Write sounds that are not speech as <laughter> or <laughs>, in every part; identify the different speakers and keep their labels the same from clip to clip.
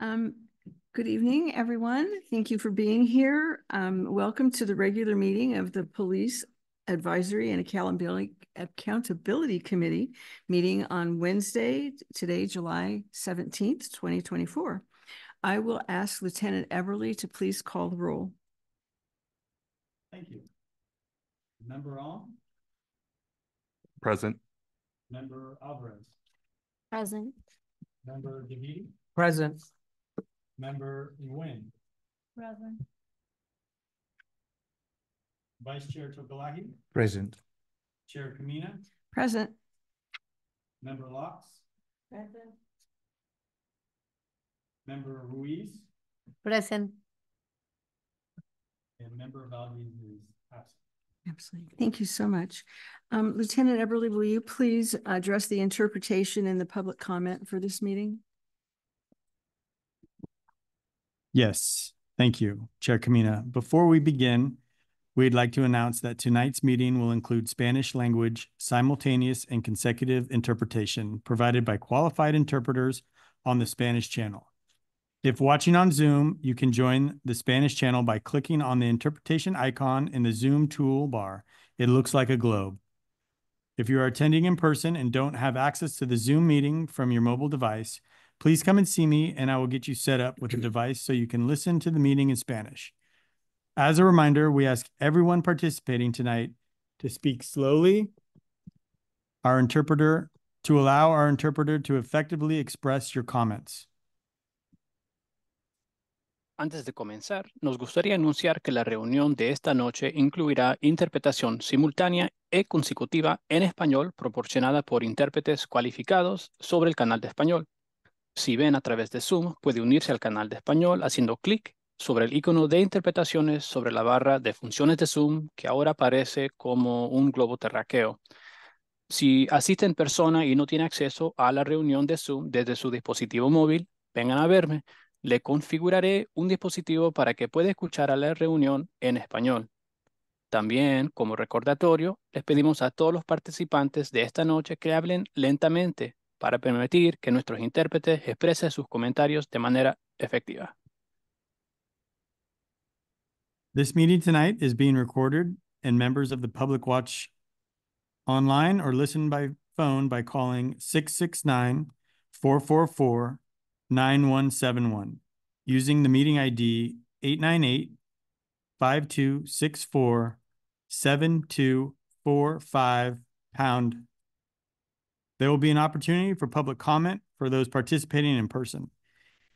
Speaker 1: Um, good evening, everyone. Thank you for being here. Um, welcome to the regular meeting of the Police Advisory and Accountability, Accountability Committee meeting on Wednesday, today, July 17th, 2024. I will ask Lieutenant Everly to please call the roll.
Speaker 2: Thank you. Member On,
Speaker 3: Present.
Speaker 2: member Alvarez,
Speaker 4: Present.
Speaker 2: member DeVito,
Speaker 5: Present.
Speaker 2: Member Nguyen,
Speaker 4: Present.
Speaker 2: Vice Chair Tokalahi,
Speaker 3: Present.
Speaker 2: Chair Kamina,
Speaker 1: Present.
Speaker 2: member Locks,
Speaker 4: Present.
Speaker 2: member Ruiz,
Speaker 4: Present.
Speaker 2: and member Valdez is absent.
Speaker 1: Absolutely. Thank you so much. Um, Lieutenant Eberly, will you please address the interpretation and the public comment for this meeting?
Speaker 2: Yes, thank you, Chair Kamina. Before we begin, we'd like to announce that tonight's meeting will include Spanish language simultaneous and consecutive interpretation provided by qualified interpreters on the Spanish channel. If watching on Zoom, you can join the Spanish channel by clicking on the interpretation icon in the Zoom toolbar. It looks like a globe. If you are attending in person and don't have access to the Zoom meeting from your mobile device, please come and see me and I will get you set up with a device so you can listen to the meeting in Spanish. As a reminder, we ask everyone participating tonight to speak slowly, our interpreter, to allow our interpreter to effectively express your comments.
Speaker 6: Antes de comenzar, nos gustaría anunciar que la reunión de esta noche incluirá interpretación simultánea y consecutiva en español proporcionada por intérpretes cualificados sobre el canal de español. Si ven a través de Zoom, puede unirse al canal de español haciendo clic sobre el icono de interpretaciones sobre la barra de funciones de Zoom que ahora aparece como un globo terráqueo. Si asiste en persona y no tiene acceso a la reunión de Zoom desde su dispositivo móvil, vengan a verme le configuraré un dispositivo para que pueda escuchar a la reunión en español. También, como recordatorio, les pedimos a todos los participantes de esta noche que hablen lentamente para permitir que nuestros intérpretes expresen sus comentarios de manera efectiva.
Speaker 2: This meeting tonight is being recorded and members of the public watch online or listen by phone by calling 669 444 9171 using the meeting ID 898 5264 7245 pound. There will be an opportunity for public comment for those participating in person.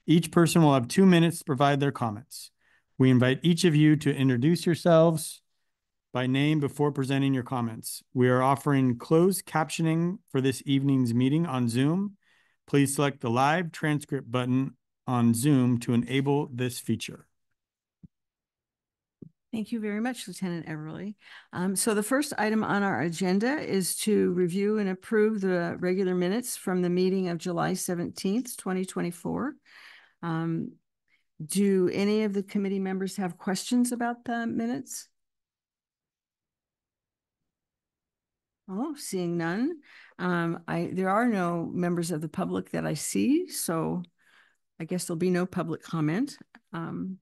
Speaker 2: Each person will have two minutes to provide their comments. We invite each of you to introduce yourselves by name before presenting your comments. We are offering closed captioning for this evening's meeting on Zoom please select the live transcript button on Zoom to enable this feature.
Speaker 1: Thank you very much, Lieutenant Everly. Um, so the first item on our agenda is to review and approve the regular minutes from the meeting of July 17th, 2024. Um, do any of the committee members have questions about the minutes? Oh, seeing none. Um, I, there are no members of the public that I see, so I guess there'll be no public comment. Um,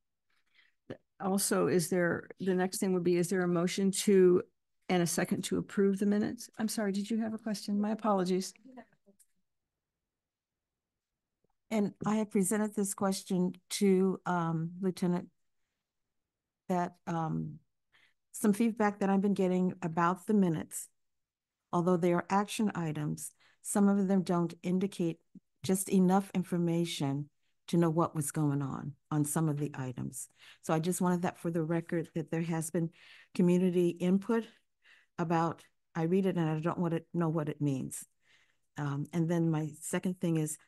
Speaker 1: also, is there, the next thing would be, is there a motion to, and a second to approve the minutes? I'm sorry, did you have a question? My apologies.
Speaker 4: And I have presented this question to um, Lieutenant that um, some feedback that I've been getting about the minutes Although they are action items, some of them don't indicate just enough information to know what was going on on some of the items. So I just wanted that for the record that there has been community input about, I read it and I don't want to know what it means. Um, and then my second thing is,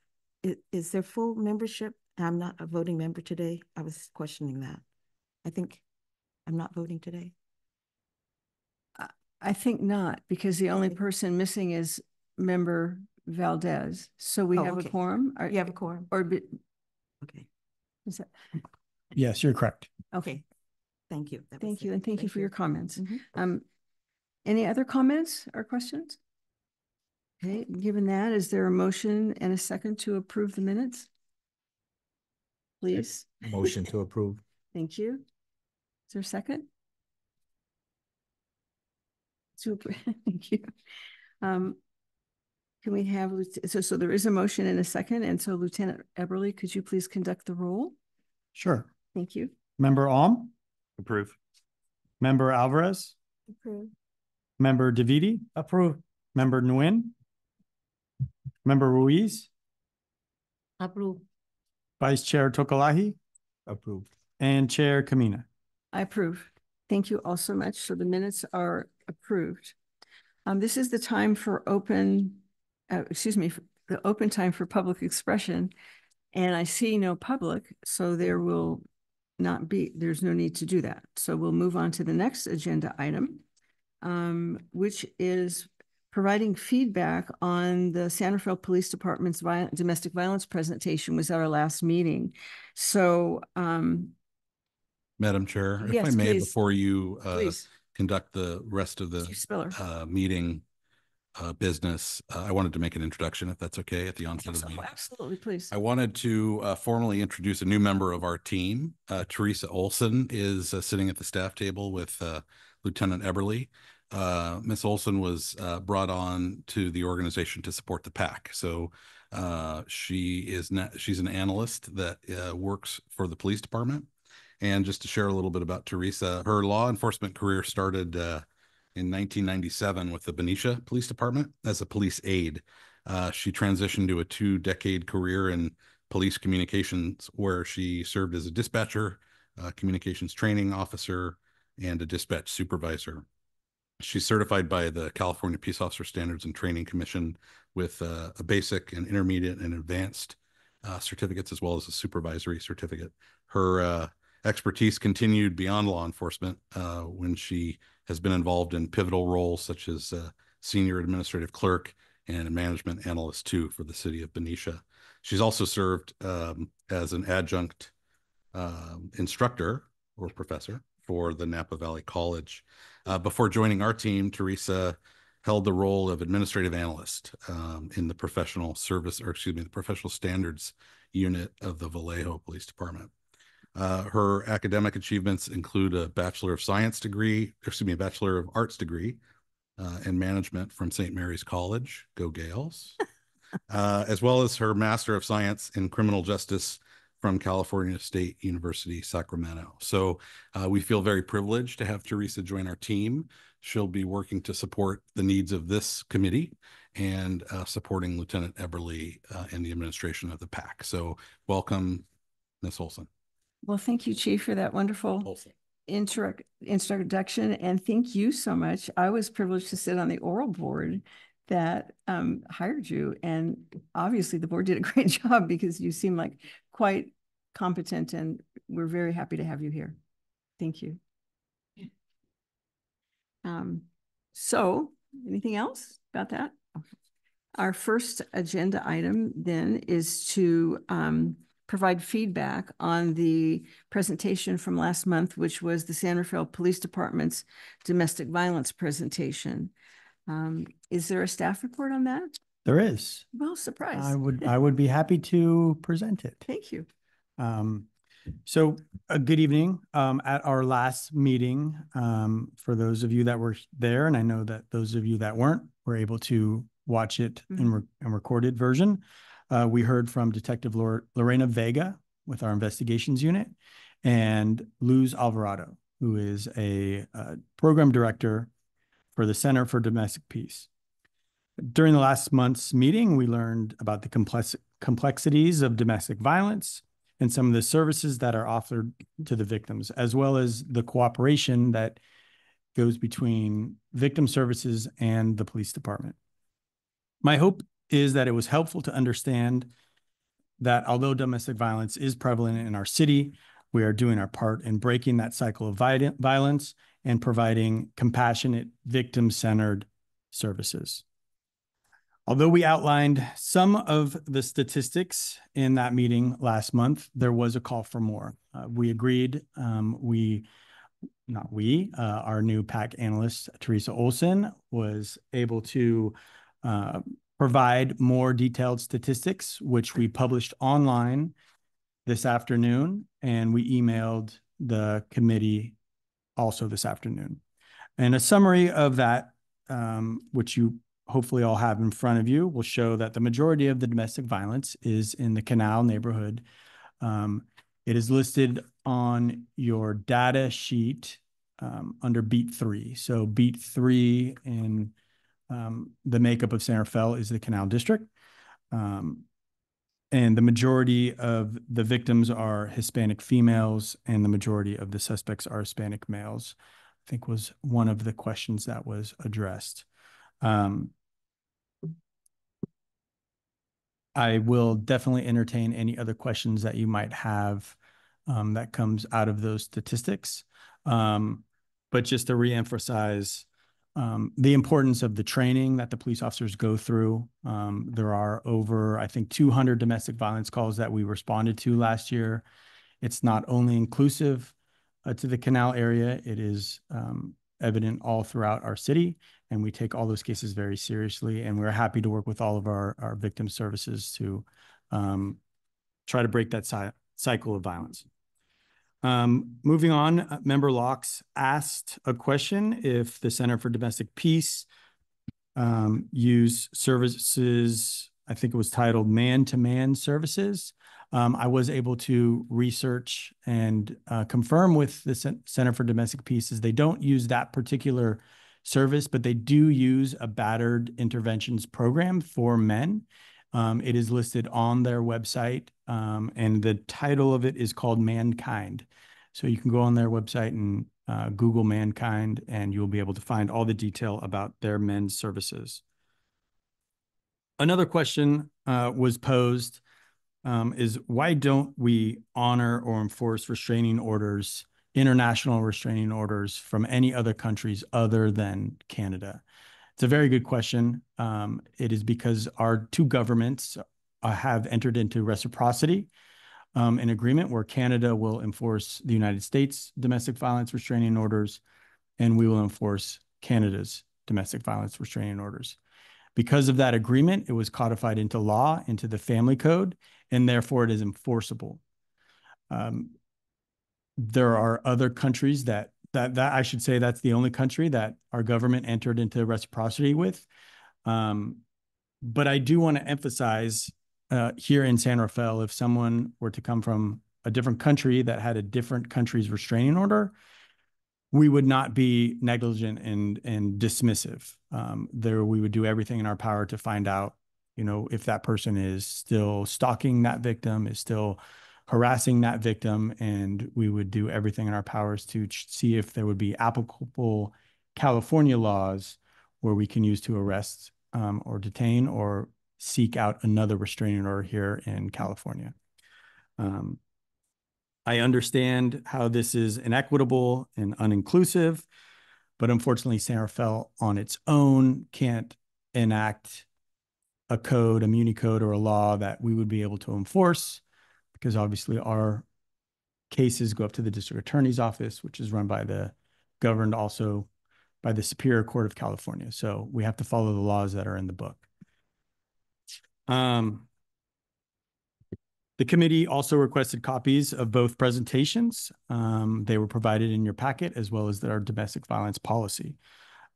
Speaker 4: is, is there full membership? I'm not a voting member today. I was questioning that. I think I'm not voting today.
Speaker 1: I think not, because the only person missing is member Valdez. So we
Speaker 4: Oh,
Speaker 1: have a quorum? or-
Speaker 4: You have a quorum?
Speaker 1: Or,
Speaker 4: Okay,
Speaker 1: is that,
Speaker 2: Yes, you're correct.
Speaker 4: okay. Thank you. That was
Speaker 1: thank
Speaker 4: it.
Speaker 1: you, and thank you for your comments.
Speaker 4: Mhm.
Speaker 1: Um, any other comments or questions? Okay, given that, is there a motion and a second to approve the minutes? please.
Speaker 5: Motion to approve. <laughs>
Speaker 1: Thank you. Is there a second? To appro- <laughs> Thank you. Um, Can we have, Lieutenant- so, so there is a motion and a second, and so Lieutenant Eberly, could you please conduct the roll?
Speaker 2: Sure.
Speaker 1: Thank you.
Speaker 2: Member Alm,
Speaker 3: Approve.
Speaker 2: member Alvarez,
Speaker 1: Approved.
Speaker 2: member Davidi,
Speaker 5: Approve.
Speaker 2: member Nguyen, member Ruiz,
Speaker 4: Approve.
Speaker 2: vice chair Tokalahi,
Speaker 5: Approved.
Speaker 2: and chair Kamina.
Speaker 1: I approve. Thank you all so much. So the minutes are approved. Um, this is the time for open, uh, excuse me, the open time for public expression. And I see no public, so there will not be, there's no need to do that. So we'll move on to the next agenda item, um, which is providing feedback on the San Rafael Police Department's viol- domestic violence presentation was at our last meeting. So, um,
Speaker 7: Madam Chair, if I may,
Speaker 1: please.
Speaker 7: before you uh, conduct the rest of the uh, meeting uh, business, uh, I wanted to make an introduction, if that's okay, at the onset of the meeting.
Speaker 1: Absolutely, please.
Speaker 7: I wanted to uh, formally introduce a new member of our team. Uh, Teresa Olson is uh, sitting at the staff table with uh, Lieutenant Eberly. Uh, Miss Olson was uh, brought on to the organization to support the PAC. So uh, she is not, she's an analyst that uh, works for the police department. And just to share a little bit about Teresa, her law enforcement career started uh, in 1997 with the Benicia Police Department as a police aide. Uh, she transitioned to a two decade career in police communications where she served as a dispatcher, uh, communications training officer, and a dispatch supervisor. She's certified by the California Peace Officer Standards and Training Commission with uh, a basic and intermediate and advanced uh, certificates as well as a supervisory certificate. Her uh, expertise continued beyond law enforcement when she has been involved in pivotal roles such as uh, senior administrative clerk and management analyst too for the city of Benicia. She's also served um, as an adjunct um, instructor or professor for the Napa Valley College. Uh, before joining our team, Teresa held the role of administrative analyst um, in the professional service, or excuse me, the professional standards unit of the Vallejo Police Department. Uh, her academic achievements include a Bachelor of Science degree, excuse me, a Bachelor of Arts degree uh, in management from St. Mary's College, go Gaels, <laughs> uh, as well as her Master of Science in Criminal Justice from California State University, Sacramento. So uh, we feel very privileged to have Teresa join our team. She'll be working to support the needs of this committee and uh, supporting Lieutenant Eberly uh, in the administration of the PAC. So welcome, Ms. Olson.
Speaker 1: Well, thank you, Chief, for that wonderful intro- introduction, and thank you so much. I was privileged to sit on the oral board that um, hired you, and obviously the board did a <laughs> great job because you seem like quite competent, and we're very happy to have you here. Thank you. Um, so, anything else about that? Our first agenda item then is to um, provide feedback on the presentation from last month, which was the San Rafael Police Department's domestic violence presentation. Um, is there a staff report on that?
Speaker 2: There is.
Speaker 1: Well, surprise.
Speaker 2: I would, I would be happy to present it.
Speaker 1: Thank you.
Speaker 2: Um, so, uh, good evening. Um, at our last meeting, um, for those of you that were there, and I know that those of you that weren't were able to watch it in, re- in recorded version. Uh, we heard from Detective Lor- Lorena Vega with our investigations unit and Luz Alvarado, who is a, program director for the Center for Domestic Peace. During the last month's meeting, we learned about the complex complexities of domestic violence and some of the services that are offered to the victims, as well as the cooperation that goes between victim services and the police department. My hope is that it was helpful to understand that although domestic violence is prevalent in our city, we are doing our part in breaking that cycle of vi- violence and providing compassionate, victim-centered services. Although we outlined some of the statistics in that meeting last month, there was a call for more. Uh, we agreed, um, we, not we, uh, our new PAC analyst, Teresa Olson, was able to uh, provide more detailed statistics, which we published online this afternoon, and we emailed the committee also this afternoon. And a summary of that, um, which you hopefully all have in front of you, will show that the majority of the domestic violence is in the Canal neighborhood. Um, it is listed on your data sheet um, under beat three. So beat three in um, the makeup of San Rafael is the Canal District. Um, and the majority of the victims are Hispanic females, and the majority of the suspects are Hispanic males. I think was one of the questions that was addressed. Um, I will definitely entertain any other questions that you might have um, that comes out of those statistics. Um, but just to reemphasize um, the importance of the training that the police officers go through. Um, there are over, I think, 200 domestic violence calls that we responded to last year. It's not only inclusive uh, to the canal area, it is um, evident all throughout our city, and we take all those cases very seriously. And we're happy to work with all of our, our victim services to um, try to break that cycle of violence. Um, moving on, uh, Member Locks asked a question if the Center for Domestic Peace um, use services, I think it was titled Man-to-Man Services. Um, I was able to research and uh, confirm with the C Center for Domestic Peace is they don't use that particular service, but they do use a battered interventions program for men. Um, it is listed on their website, um, and the title of it is called Mankind. So you can go on their website and uh, Google Mankind, and you'll be able to find all the detail about their men's services. Another question uh, was posed um, is why don't we honor or enforce restraining orders, international restraining orders from any other countries other than Canada? It's a very good question. Um, it is because our two governments uh, have entered into reciprocity, um, an agreement where Canada will enforce the United States domestic violence restraining orders, and we will enforce Canada's domestic violence restraining orders. Because of that agreement, it was codified into law, into the family code, and therefore it is enforceable. Um, there are other countries that that that I should say that's the only country that our government entered into reciprocity with. Um, but I do want to emphasize uh, here in San Rafael, if someone were to come from a different country that had a different country's restraining order, we would not be negligent and and dismissive. Um, there, we would do everything in our power to find out, you know, if that person is still stalking that victim, is still harassing that victim, and we would do everything in our powers to see if there would be applicable California laws where we can use to arrest um, or detain or seek out another restraining order here in California. Um, I understand how this is inequitable and uninclusive, but unfortunately, San Rafael on its own can't enact a code, a muni code, or a law that we would be able to enforce because obviously our cases go up to the district attorney's office, which is run by the governed also by the Superior Court of California. So we have to follow the laws that are in the book. Um, the committee also requested copies of both presentations. Um, they were provided in your packet as well as our domestic violence policy.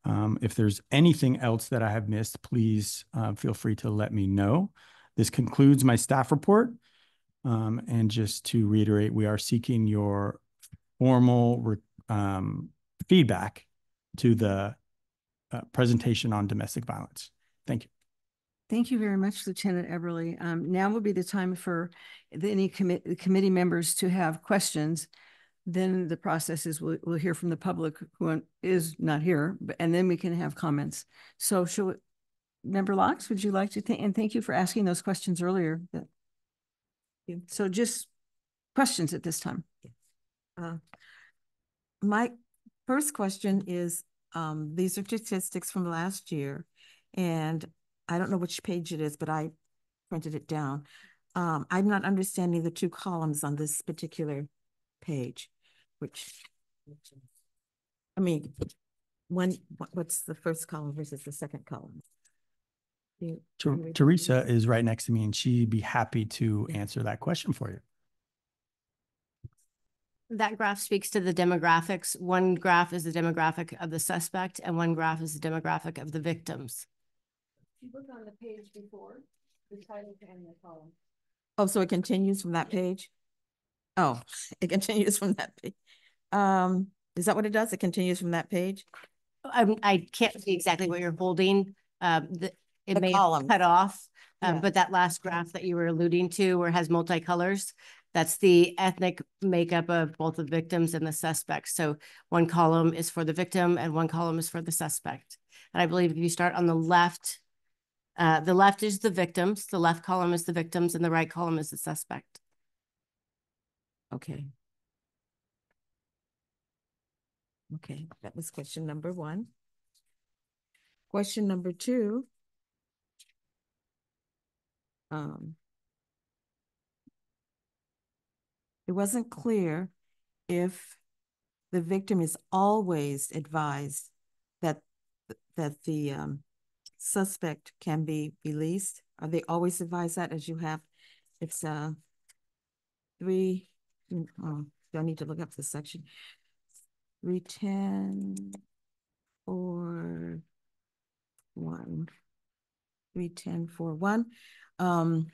Speaker 2: Um, if there's anything else that I have missed, please uh, feel free to let me know. This concludes my staff report. Um, and just to reiterate, we are seeking your formal um, feedback to the uh, presentation on domestic violence. Thank you.
Speaker 1: Thank you very much, Lieutenant Eberly. Um, now will be the time for the, any commi committee members to have questions. Then the process is we'll, we'll hear from the public who is not here, and then we can have comments. So, should Member Locks, would you like to, th and thank you for asking those questions earlier. So just questions at this time.
Speaker 4: Uh, my first question is, um, these are statistics from last year, and I don't know which page it is, but I printed it down. Um, I'm not understanding the two columns on this particular page, which, I mean, when, what's the first column versus the second column?
Speaker 2: Teresa is right next to me and she'd be happy to answer that question for you.
Speaker 8: That graph speaks to the demographics. One graph is the demographic of the suspect and one graph is the demographic of the victims.
Speaker 1: If you look on the page before, the title and the column.
Speaker 4: Oh, so it continues from that page? Oh, <laughs> it continues from that page. Um, is that what it does? It continues from that page?
Speaker 8: I'm, I can't see exactly what you're holding. Um, the, it
Speaker 4: The
Speaker 8: may have
Speaker 4: columns.
Speaker 8: cut off.
Speaker 4: Yeah.
Speaker 8: Um, but that last graph that you were alluding to where it has multicolors, that's the ethnic makeup of both the victims and the suspects. So one column is for the victim and one column is for the suspect. And I believe if you start on the left, uh, the left is the victims, the left column is the victims and the right column is the suspect.
Speaker 4: Okay. Okay, that was question number one. Question number two. Um. It wasn't clear if the victim is always advised that, that the um suspect can be released. Are they always advised that as you have? It's uh three, mm, oh, I need to look up the section? Three ten, four, one, three ten, four, one. Um,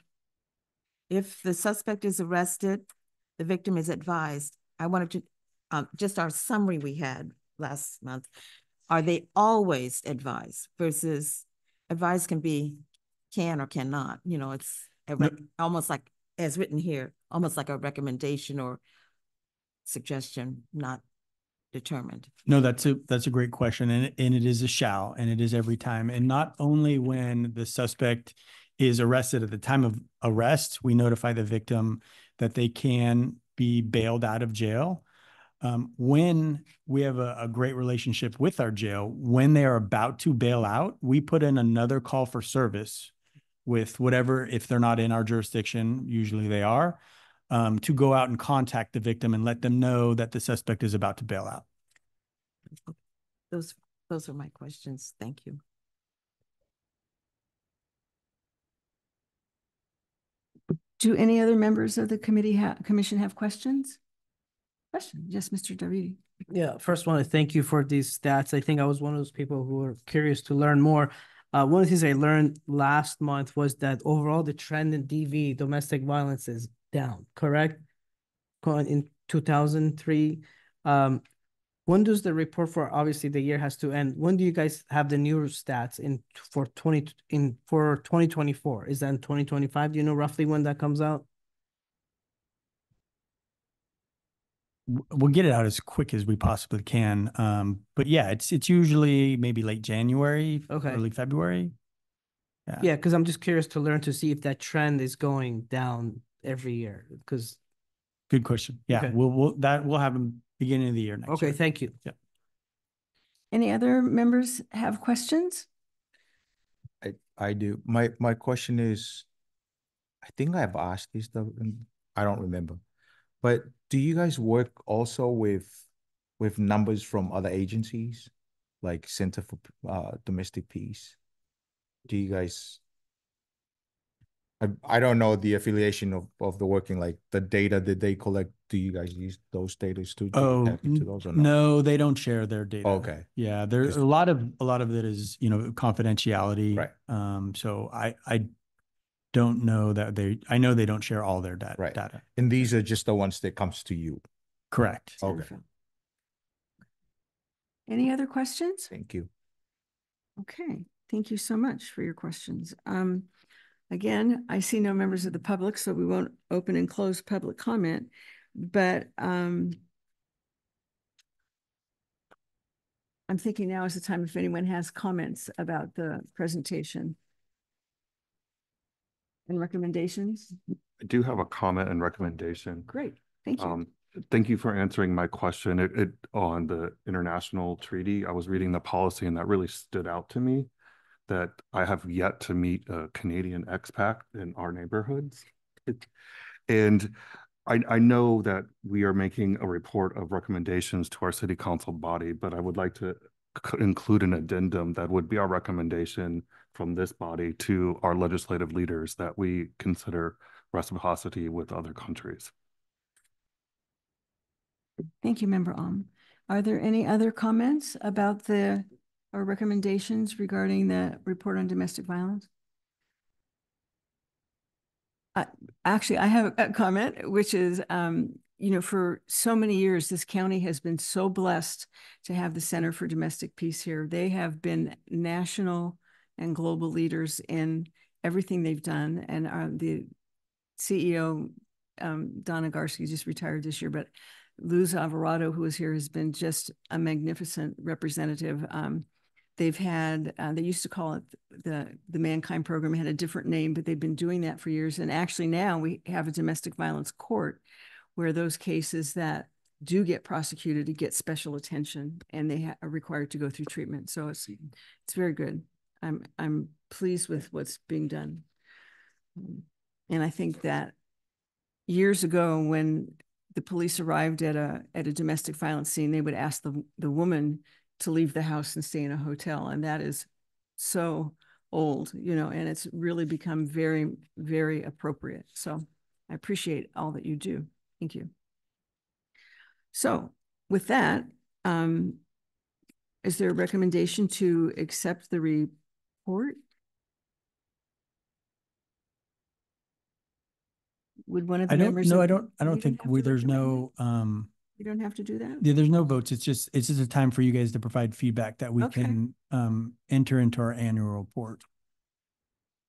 Speaker 4: if the suspect is arrested, the victim is advised. I wanted to, um, just our summary we had last month. Are they always advised versus advice can be can or cannot, you know, it's
Speaker 2: No.
Speaker 4: almost like, as written here, almost like a recommendation or suggestion, not determined.
Speaker 2: No, that's a, that's a great question. And, and it is a shall, and it is every time. And not only when the suspect is arrested at the time of arrest, we notify the victim that they can be bailed out of jail. Um, when we have a, a great relationship with our jail, when they are about to bail out, we put in another call for service with whatever, if they're not in our jurisdiction, usually they are, um, to go out and contact the victim and let them know that the suspect is about to bail out.
Speaker 4: Those, those are my questions. Thank you.
Speaker 1: Do any other members of the committee ha- commission have questions? Question, yes, Mr. Davidi.
Speaker 9: Yeah, first want to thank you for these stats. I think I was one of those people who were curious to learn more. Uh, one of the things I learned last month was that overall the trend in DV, domestic violence is down, correct? In two thousand three. Um, when does the report for, obviously the year has to end. When do you guys have the new stats in for twenty, in, for twenty twenty-four? Is that in twenty twenty-five? Do you know roughly when that comes out?
Speaker 2: we'll get it out as quick as we possibly can. Um, but yeah, it's it's usually maybe late January,
Speaker 9: Okay.
Speaker 2: early February.
Speaker 9: Yeah, because I'm just curious to learn to see if that trend is going down every year, because,
Speaker 2: Good question. Yeah,
Speaker 9: Okay.
Speaker 2: we'll we'll that we'll have them beginning of the year next.
Speaker 9: okay,
Speaker 2: year.
Speaker 9: thank you.
Speaker 1: Any other members have questions?
Speaker 5: I, I do. My, my question is, I think I've asked this though, and I don't remember. But do you guys work also with, with numbers from other agencies? Like Center for uh Domestic Peace? Do you guys? I, I don't know the affiliation of, of the working, like the data that they collect, do you guys use those data to
Speaker 2: Oh
Speaker 5: tap into
Speaker 2: n-
Speaker 5: those or not?
Speaker 2: no, they don't share their data.
Speaker 5: Okay.
Speaker 2: Yeah, there's a lot of a lot of it is you know confidentiality.
Speaker 5: Right.
Speaker 2: Um. So I I don't know that they. I know they don't share all their data.
Speaker 5: Right.
Speaker 2: Data.
Speaker 5: And these are just the ones that comes to you.
Speaker 2: Correct.
Speaker 5: Okay,
Speaker 1: Any other questions?
Speaker 5: thank you.
Speaker 1: Okay, thank you so much for your questions. Um, again, I see no members of the public, so we won't open and close public comment, but, um, I'm thinking now is the time if anyone has comments about the presentation. And recommendations?
Speaker 3: I do have a comment and recommendation.
Speaker 1: Great, thank you.
Speaker 3: Um, thank you for answering my question. It, it, on the international treaty, I was reading the policy and that really stood out to me. That I have yet to meet a Canadian expat in our neighborhoods. And I, I know that we are making a report of recommendations to our city council body, but I would like to include an addendum that would be our recommendation from this body to our legislative leaders that we consider reciprocity with other countries.
Speaker 1: Thank you, Member Om. Are there any other comments about the, or recommendations regarding the report on domestic violence? Actually, I have a comment, which is, um, you know, for so many years, this county has been so blessed to have the Center for Domestic Peace here. They have been national and global leaders in everything they've done. And uh, the CEO, um, Donna Garske, just retired this year, but Luz Alvarado, who is here, has been just a magnificent representative. Um, they've had, uh, they used to call it the, the Mankind Program, had a different name, but they've been doing that for years. And actually now we have a domestic violence court where those cases that do get prosecuted to get special attention and they are required to go through treatment. So it's, it's very good. I'm, I'm pleased with what's being done. And I think that years ago when the police arrived at a at a domestic violence scene, they would ask the the woman to leave the house and stay in a hotel, and that is so old, you know, and it's really become very very appropriate. So I appreciate all that you do. Thank you. So with that, um, is there a recommendation to accept the report? Would one of the
Speaker 2: I don't,
Speaker 1: members?
Speaker 2: no, I don't, I don't think we, there's no, um,
Speaker 1: it? You don't have to do that?
Speaker 2: yeah, there's no votes. It's just, it's just a time for you guys to provide feedback that we
Speaker 1: Okay.
Speaker 2: can, um, enter into our annual report.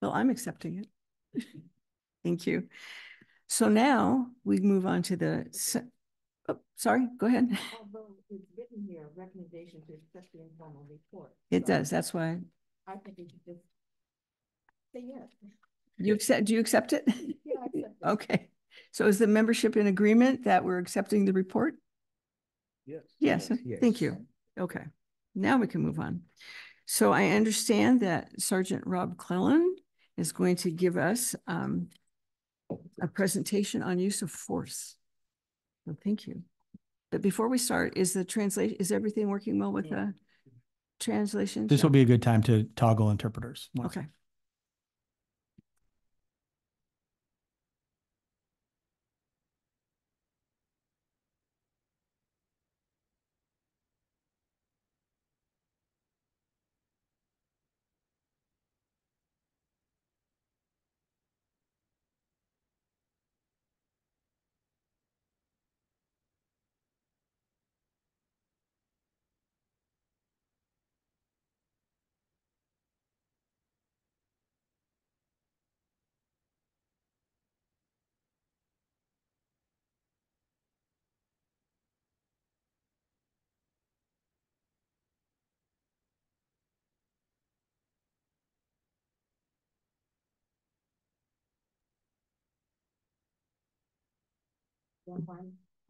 Speaker 1: Well, I'm accepting it. <laughs> Thank you. So now we move on to the, se- oh, sorry, go ahead.
Speaker 4: Although it's written here, recommendation to accept the informal report.
Speaker 1: It
Speaker 4: So
Speaker 1: does, that's why.
Speaker 4: I think we should just say yes.
Speaker 1: You accept, do you accept it?
Speaker 4: Yeah, I accept it. <laughs>
Speaker 1: Okay, so is the membership in agreement that we're accepting the report?
Speaker 5: Yes.
Speaker 1: Yes, yes. thank you. Okay, now we can move on. So I understand that Sergeant Rob Clellan is going to give us um a presentation on use of force. Well, thank you. But before we start, is the translation, is everything working well with the translation?
Speaker 2: This will be a good time to toggle interpreters. One
Speaker 1: Okay.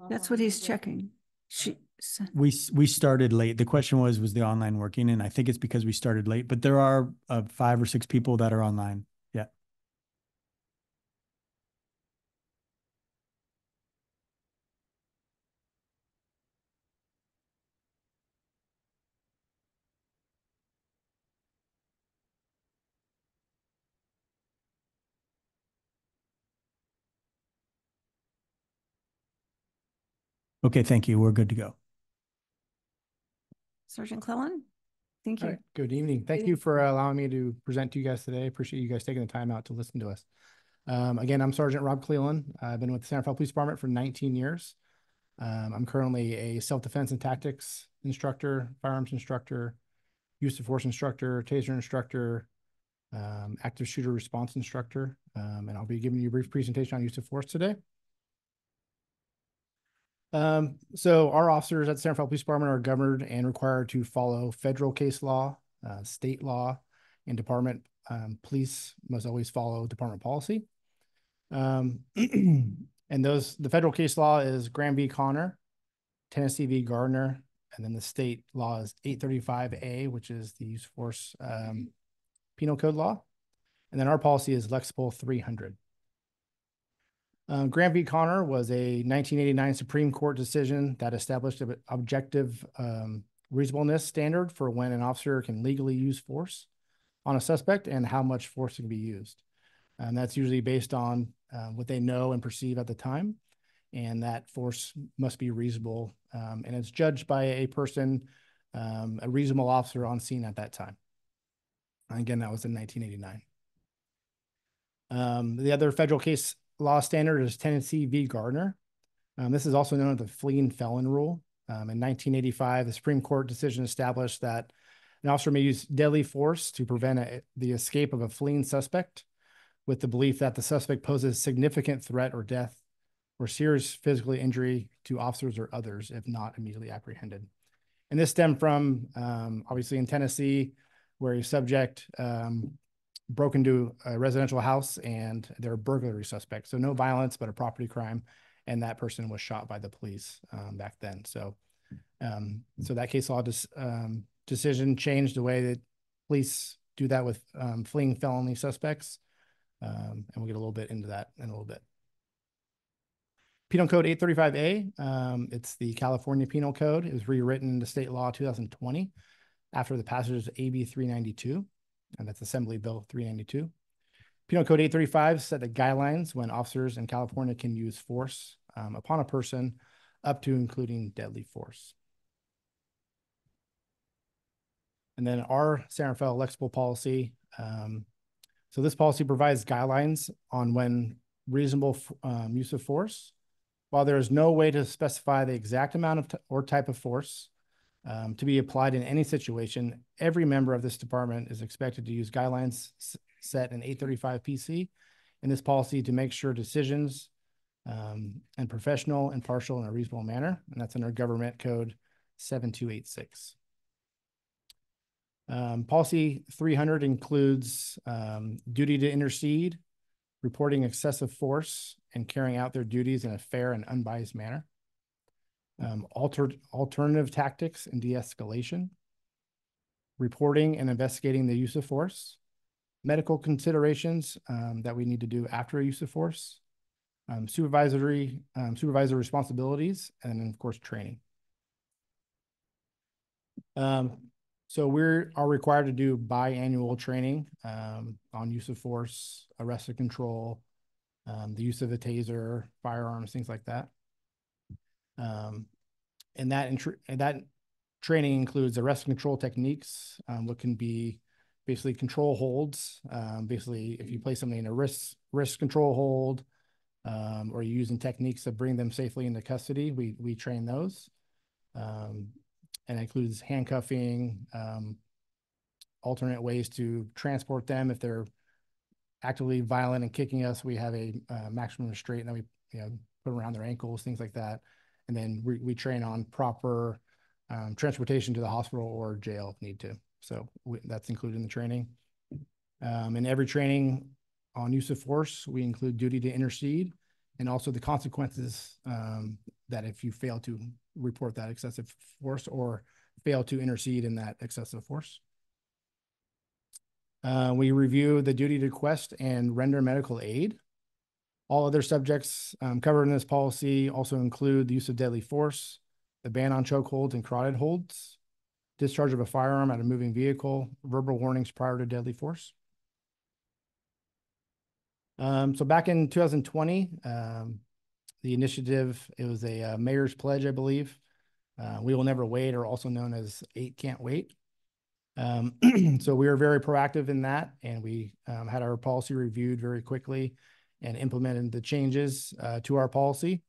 Speaker 1: That's what he's checking. She,
Speaker 2: We, we started late. The question was, was the online working? And I think it's because we started late, but there are uh, five or six people that are online. Okay, thank you. We're good to go.
Speaker 1: Sergeant Clellan? Thank you.
Speaker 10: right, Good evening. Thank
Speaker 1: Good
Speaker 10: you for allowing me to present to you guys today. Appreciate you guys taking the time out to listen to us. Um, again, I'm Sergeant Rob Cleland. I've been with the San Rafael Police Department for 19 years. Um, I'm currently a self-defense and tactics instructor, firearms instructor, use of force instructor, taser instructor, um, active shooter response instructor. Um, and I'll be giving you a brief presentation on use of force today. Um, so our officers at the San Police Department are governed and required to follow federal case law, uh, state law, and department, um, police must always follow department policy. Um, <clears throat> and those, the federal case law is Graham v. Connor, Tennessee v. Garner, and then the state law is eight thirty-five A, which is the use force, um, penal code law. And then our policy is Lexipol three hundred. Um, v. Connor was a nineteen eighty-nine Supreme Court decision that established an objective um, reasonableness standard for when an officer can legally use force on a suspect and how much force can be used. And that's usually based on uh, what they know and perceive at the time. and that force must be reasonable. Um, and it's judged by a person, um, a reasonable officer on scene at that time. And again, that was in 1989. Um, the other federal case law standard is Tennessee v. Garner. Um, this is also known as the fleeing felon rule. Um, in 1985, the Supreme Court decision established that an officer may use deadly force to prevent a, the escape of a fleeing suspect with the belief that the suspect poses significant threat or death or serious physical injury to officers or others if not immediately apprehended. And this stemmed from, um, obviously in Tennessee, where a subject um, broke into a residential house and they're a burglary suspect. So no violence, but a property crime. And that person was shot by the police um, back then. So, um, so that case law dis- um, decision changed the way that police do that with um, fleeing felony suspects. Um, and we'll get a little bit into that in a little bit. Penal Code 835A, um, it's the California Penal Code. It was rewritten into state law 2020 after the passage of AB 392, and that's Assembly Bill 392. Penal Code 835 set the guidelines when officers in California can use force um, upon a person up to including deadly force. And then our San Rafael Lexipol policy. Um, so this policy provides guidelines on when reasonable um, use of force. While there is no way to specify the exact amount of or type of force um, to be applied in any situation, every member of this department is expected to use guidelines set in 835 PC in this policy to make sure decisions um, and professional, impartial, in a reasonable manner. And that's under Government Code 7286. Um, policy 300 includes um, duty to intercede, reporting excessive force, and carrying out their duties in a fair and unbiased manner. Um, altered alternative tactics and de-escalation, reporting and investigating the use of force, medical considerations um, that we need to do after a use of force, um, supervisory um, supervisor responsibilities, and then of course training. Um, so we are required to do biannual training um, on use of force, arrest and control, um, the use of a taser, firearms, things like that. Um, and that and that training includes arrest control techniques, um, what can be basically control holds. Um, basically, if you place somebody in a risk risk control hold, um, or you're using techniques to bring them safely into custody, we we train those. Um, and includes handcuffing, um, alternate ways to transport them if they're actively violent and kicking us. We have a uh, maximum restraint that we you know put around their ankles, things like that, and then we, we train on proper um, transportation to the hospital or jail if need to. So we, that's included in the training. Um, in every training on use of force, we include duty to intercede and also the consequences um, that if you fail to report that excessive force or fail to intercede in that excessive force. Uh, we review the duty to quest and render medical aid. All other subjects um, covered in this policy also include the use of deadly force, the ban on chokeholds and carotid holds, discharge of a firearm at a moving vehicle, verbal warnings prior to deadly force. Um, so back in 2020, um, the initiative, it was a uh, mayor's pledge, I believe. Uh, we will never wait, or also known as eight can't wait. Um, <clears throat> so we were very proactive in that, and we um, had our policy reviewed very quickly and implemented the changes uh, to our policy.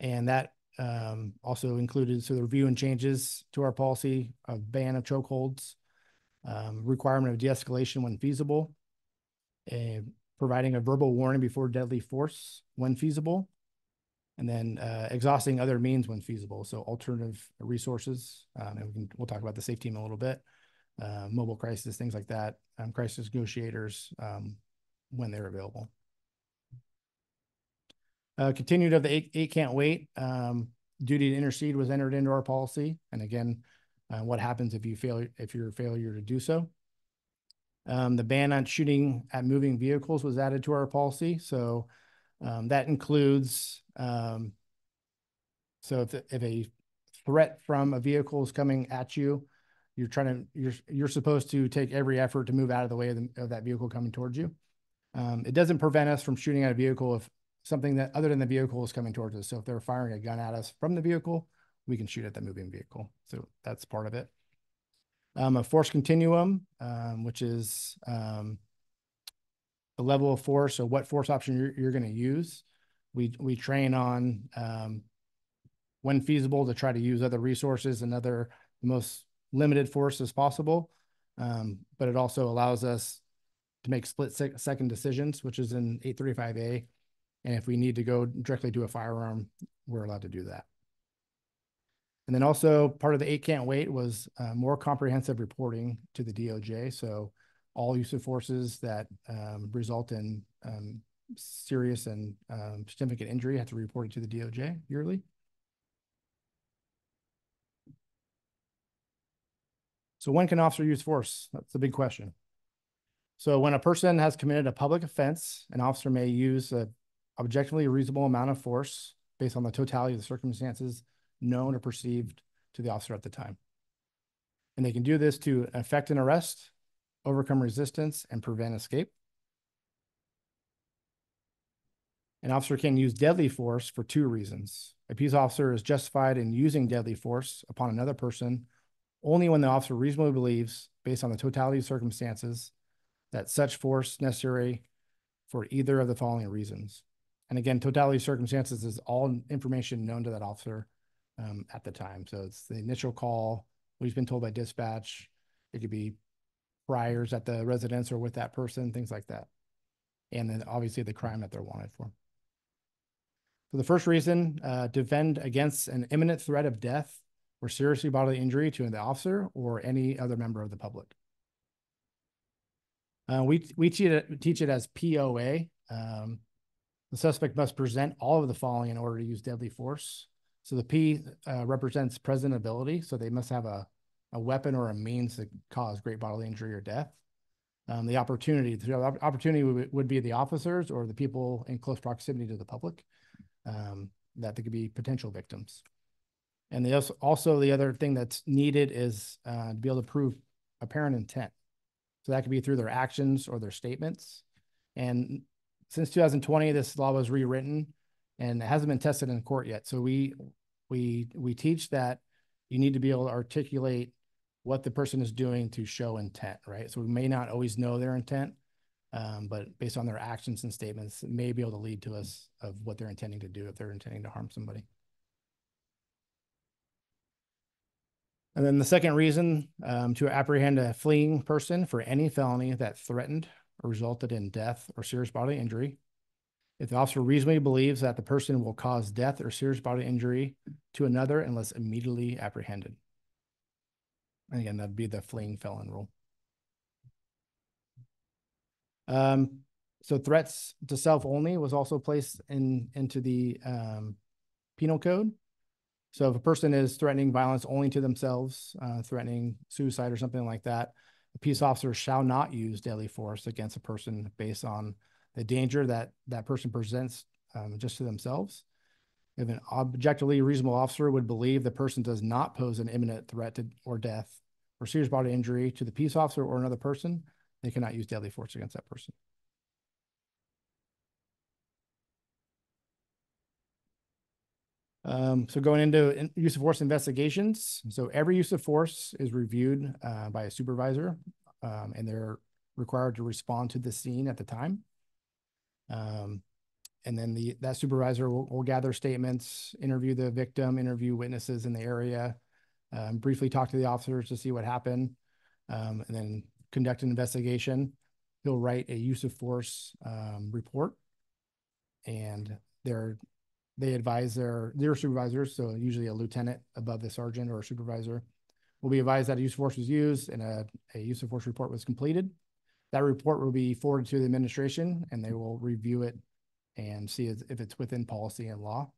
Speaker 10: And that um, also included so the review and changes to our policy of ban of chokeholds, um, requirement of de-escalation when feasible, providing a verbal warning before deadly force when feasible, and then uh, exhausting other means when feasible. So alternative resources, um, and we can, we'll talk about the safe team a little bit, uh, mobile crisis, things like that, um, crisis negotiators um, when they're available. Uh, continued of the eight, eight can't wait. Um, duty to intercede was entered into our policy. And again, uh, what happens if you fail, if you're a failure to do so. Um, the ban on shooting at moving vehicles was added to our policy. So um, that includes, um, so if, if a threat from a vehicle is coming at you, you're trying to, you're, you're supposed to take every effort to move out of the way of, the, of that vehicle coming towards you. Um, it doesn't prevent us from shooting at a vehicle if something that other than the vehicle is coming towards us. So if they're firing a gun at us from the vehicle, we can shoot at the moving vehicle. So that's part of it. Um, a force continuum, um, which is um, the level of force or what force option you're, you're going to use. We we train on um, when feasible to try to use other resources and other the most limited force as possible. Um, but it also allows us to make split sec second decisions, which is in 835A. And if we need to go directly to a firearm, we're allowed to do that. And then also part of the eight can't wait was uh, more comprehensive reporting to the DOJ. So all use of forces that um, result in um, serious and um, significant injury have to report it to the DOJ yearly. So when can officer use force? That's the big question. So when a person has committed a public offense, an officer may use a objectively a reasonable amount of force based on the totality of the circumstances known or perceived to the officer at the time. And they can do this to effect an arrest, overcome resistance, and prevent escape. An officer can use deadly force for two reasons. A peace officer is justified in using deadly force upon another person only when the officer reasonably believes, based on the totality of circumstances, that such force necessary for either of the following reasons. And again, totality of circumstances is all information known to that officer um, at the time. So it's the initial call, what he's been told by dispatch. It could be priors at the residence or with that person, things like that. And then obviously the crime that they're wanted for. For the first reason, uh, defend against an imminent threat of death or seriously bodily injury to the officer or any other member of the public. Uh, we we teach it, teach it as POA. Um, the suspect must present all of the following in order to use deadly force. So the P uh, represents presentability. So they must have a, a weapon or a means to cause great bodily injury or death. Um, the opportunity, the opportunity would, would, be the officers or the people in close proximity to the public um, that they could be potential victims. And the, also, also the other thing that's needed is uh, to be able to prove apparent intent. So that could be through their actions or their statements. And since 2020, this law was rewritten and it hasn't been tested in court yet. So we we we teach that you need to be able to articulate what the person is doing to show intent, right? So we may not always know their intent, um, but based on their actions and statements, it may be able to lead to us of what they're intending to do if they're intending to harm somebody. And then the second reason um, to apprehend a fleeing person for any felony that threatened or resulted in death or serious bodily injury if the officer reasonably believes that the person will cause death or serious bodily injury to another unless immediately apprehended. And again, that'd be the fleeing felon rule. Um, so threats to self only was also placed in into the um, penal code. So if a person is threatening violence only to themselves, uh, threatening suicide or something like that, peace officer shall not use deadly force against a person based on the danger that that person presents um, just to themselves. If an objectively reasonable officer would believe the person does not pose an imminent threat to or death or serious bodily injury to the peace officer or another person, they cannot use deadly force against that person. Um, so going into in use of force investigations, so every use of force is reviewed uh, by a supervisor, um, and they're required to respond to the scene at the time. Um, and then the that supervisor will, will, gather statements, interview the victim, interview witnesses in the area, um, briefly talk to the officers to see what happened, um, and then conduct an investigation. He'll write a use of force um, report, and they're they advise their their supervisors, so usually a lieutenant above the sergeant or a supervisor, will be advised that a use of force was used and a, a use of force report was completed. That report will be forwarded to the administration and they will review it and see if it's within policy and law.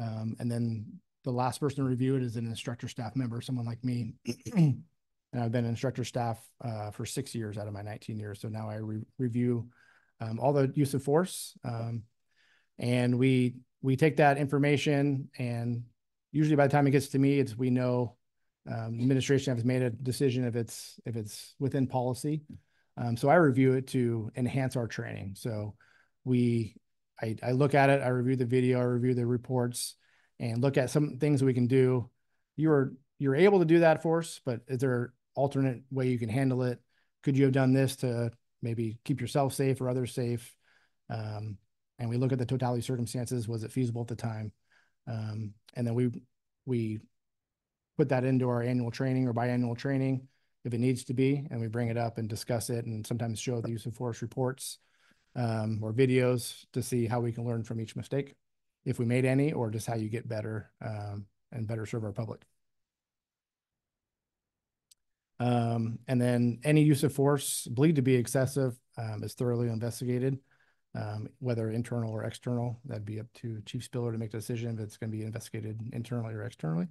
Speaker 10: Um, and then the last person to review it is an instructor staff member, someone like me. <clears throat> and I've been instructor staff uh, for six years out of my 19 years. So now I re review um, all the use of force. Um, and we we take that information and usually by the time it gets to me, it's we know um, administration has made a decision if it's if it's within policy. Um, so I review it to enhance our training. So we I, I look at it, I review the video, I review the reports and look at some things we can do. You're you're able to do that for us, but is there alternate way you can handle it? Could you have done this to maybe keep yourself safe or others safe? Um, and we look at the totality of circumstances. Was it feasible at the time? Um, and then we, we put that into our annual training or biannual training if it needs to be, and we bring it up and discuss it and sometimes show the use of force reports um, or videos to see how we can learn from each mistake, if we made any, or just how you get better um, and better serve our public. Um, and then any use of force believed to be excessive um, is thoroughly investigated, um, whether internal or external. That'd be up to Chief Spiller to make a decision if it's going to be investigated internally or externally.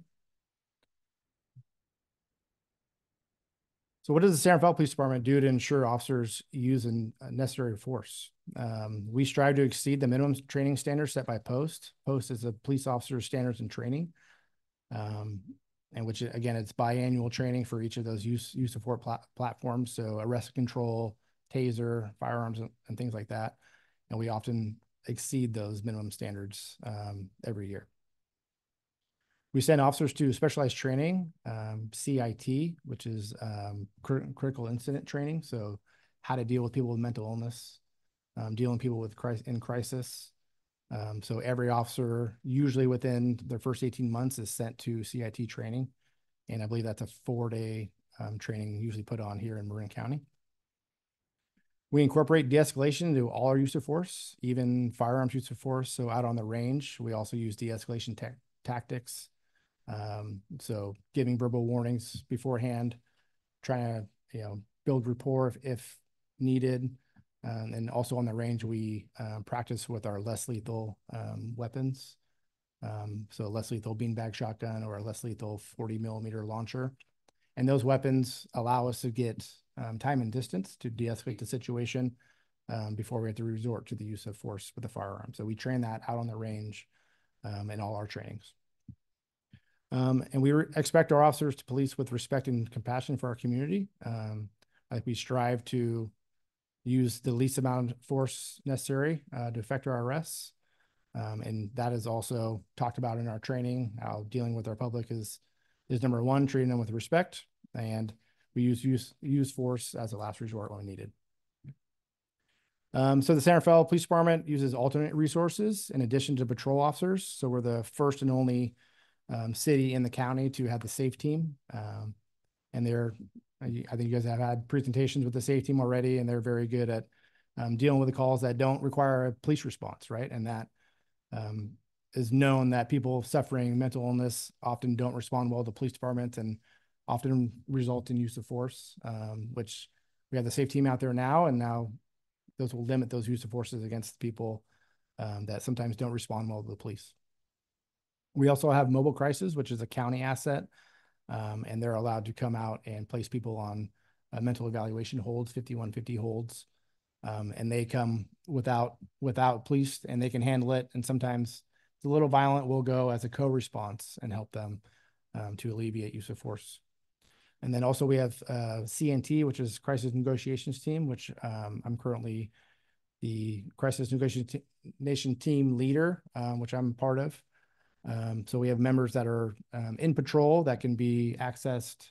Speaker 10: So what does the San Rafael Police Department do to ensure officers use necessary force? Um, we strive to exceed the minimum training standards set by POST. POST is a police officer standards and training. Um, and which again, it's biannual training for each of those use, use of force plat platforms. So arrest control, taser, firearms, and, and, things like that. And we often exceed those minimum standards um, every year. We send officers to specialized training, um, CIT, which is um, cr critical incident training. So how to deal with people with mental illness, um, dealing people with cri in crisis. Um, so every officer, usually within their first 18 months, is sent to CIT training. And I believe that's a four-day um, training usually put on here in Marin County. We incorporate de-escalation into all our use of force, even firearms use of force. So out on the range, we also use de-escalation tactics um, so giving verbal warnings beforehand, trying to, you know, build rapport if, if needed. Um, and also on the range, we uh, practice with our less lethal um, weapons. Um, so less lethal beanbag shotgun or a less lethal 40 millimeter launcher. And those weapons allow us to get um, time and distance to de-escalate the situation um, before we have to resort to the use of force with a firearm. So we train that out on the range um, in all our trainings. Um, and we expect our officers to police with respect and compassion for our community. Um, I we strive to use the least amount of force necessary uh, to effect our arrests. Um, and that is also talked about in our training, how dealing with our public is, is number one, treating them with respect. And we use, use, use force as a last resort when needed. Um, so the San Rafael Police Department uses alternate resources in addition to patrol officers. So we're the first and only um, city in the county to have the SAFE team. Um, and they're, I think you guys have had presentations with the SAFE team already, and they're very good at um, dealing with the calls that don't require a police response, right? And that um, is known that people suffering mental illness often don't respond well to police departments and often result in use of force, um, which we have the SAFE team out there now, and now those will limit those use of forces against people um, that sometimes don't respond well to the police. We also have mobile crisis, which is a county asset, um, and they're allowed to come out and place people on uh, mental evaluation holds, 5150 holds, um, and they come without without police, and they can handle it. And sometimes it's a little violent. We'll go as a co-response and help them um, to alleviate use of force. And then also we have uh, CNT, which is Crisis Negotiations Team, which um, I'm currently the Crisis Negotiation Team leader, um, which I'm part of. Um, so we have members that are in patrol that can be accessed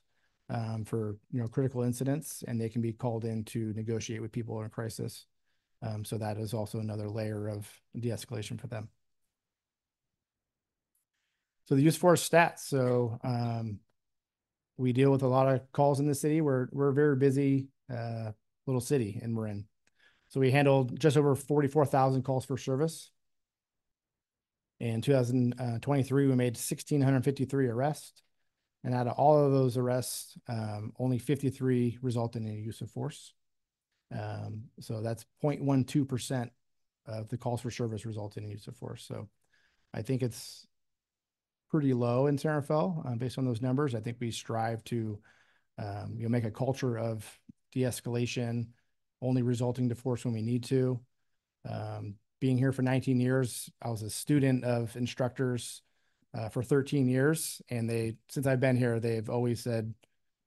Speaker 10: for you know critical incidents, and they can be called in to negotiate with people in a crisis. So that is also another layer of de-escalation for them. So the use force stats. So um, we deal with a lot of calls in the city. We're we're a very busy uh, little city in Marin. So we handled just over 44,000 calls for service. In 2023, we made 1,653 arrests. And out of all of those arrests, um, only 53 resulted in use of force. Um, so that's 0.12% of the calls for service resulted in use of force. So I think it's pretty low in Rafael uh, based on those numbers. I think we strive to um, you know, make a culture of de-escalation, only resulting to force when we need to. Um, being here for 19 years, I was a student of instructors uh, for 13 years. And they, since I've been here, they've always said,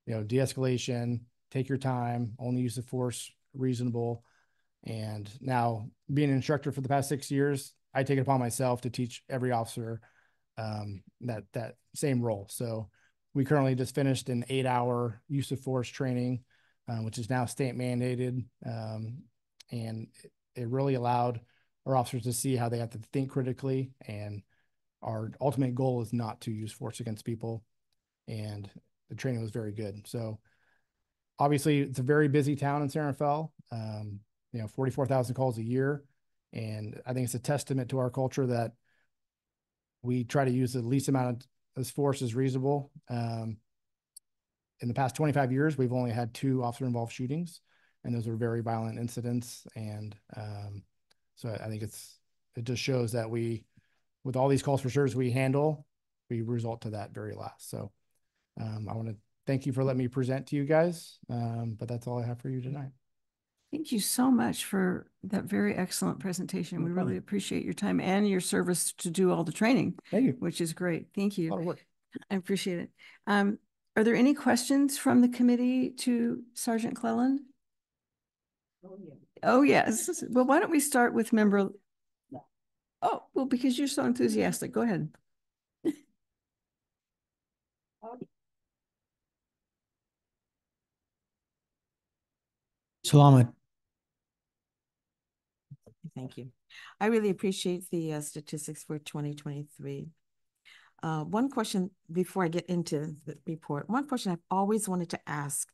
Speaker 10: you know, de-escalation, take your time, only use the force reasonable. And now being an instructor for the past six years, I take it upon myself to teach every officer um, that that same role. So we currently just finished an eight-hour use of force training, uh, which is now state mandated, um, and it, really allowed our officers to see how they have to think critically. And our ultimate goal is not to use force against people, and the training was very good. So obviously, it's a very busy town in San Rafael. Um, you know, forty-four thousand calls a year, and I think it's a testament to our culture that we try to use the least amount of force as reasonable. Um, in the past 25 years, we've only had two officer involved shootings, and those were very violent incidents. And um, so I think it's it just shows that we, with all these calls for service we handle, we result to that very last. So um, I want to thank you for letting me present to you guys. Um, but that's all I have for you tonight.
Speaker 1: Thank you so much for that very excellent presentation.
Speaker 10: No
Speaker 1: We
Speaker 10: problem.
Speaker 1: really appreciate your time and your service to do all the training,
Speaker 10: Thank you.
Speaker 1: which is great. Thank you.
Speaker 10: A lot of work.
Speaker 1: I appreciate it. Um, are there any questions from the committee to Sergeant Cleland? Oh, yes. <laughs> Well, why don't we start with member? Oh, well, because you're so enthusiastic. Go ahead.
Speaker 9: Salamat.
Speaker 4: Thank you. I really appreciate the uh, statistics for twenty twenty-three. Uh, one question before I get into the report, one question I've always wanted to ask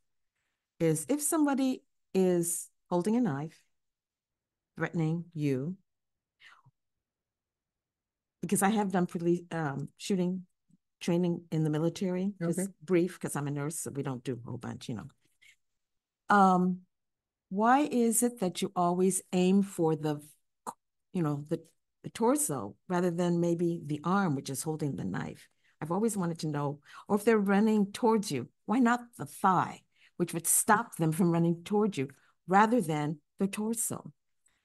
Speaker 4: is if somebody is holding a knife, threatening you, because I have done police, um, shooting training in the military,
Speaker 10: Okay.
Speaker 4: brief, because I'm a nurse, so we don't do a whole bunch, you know. Um, why is it that you always aim for the, you know, the, the torso rather than maybe the arm, which is holding the knife? I've always wanted to know, or if they're running towards you, why not the thigh, which would stop them from running towards you rather than the torso?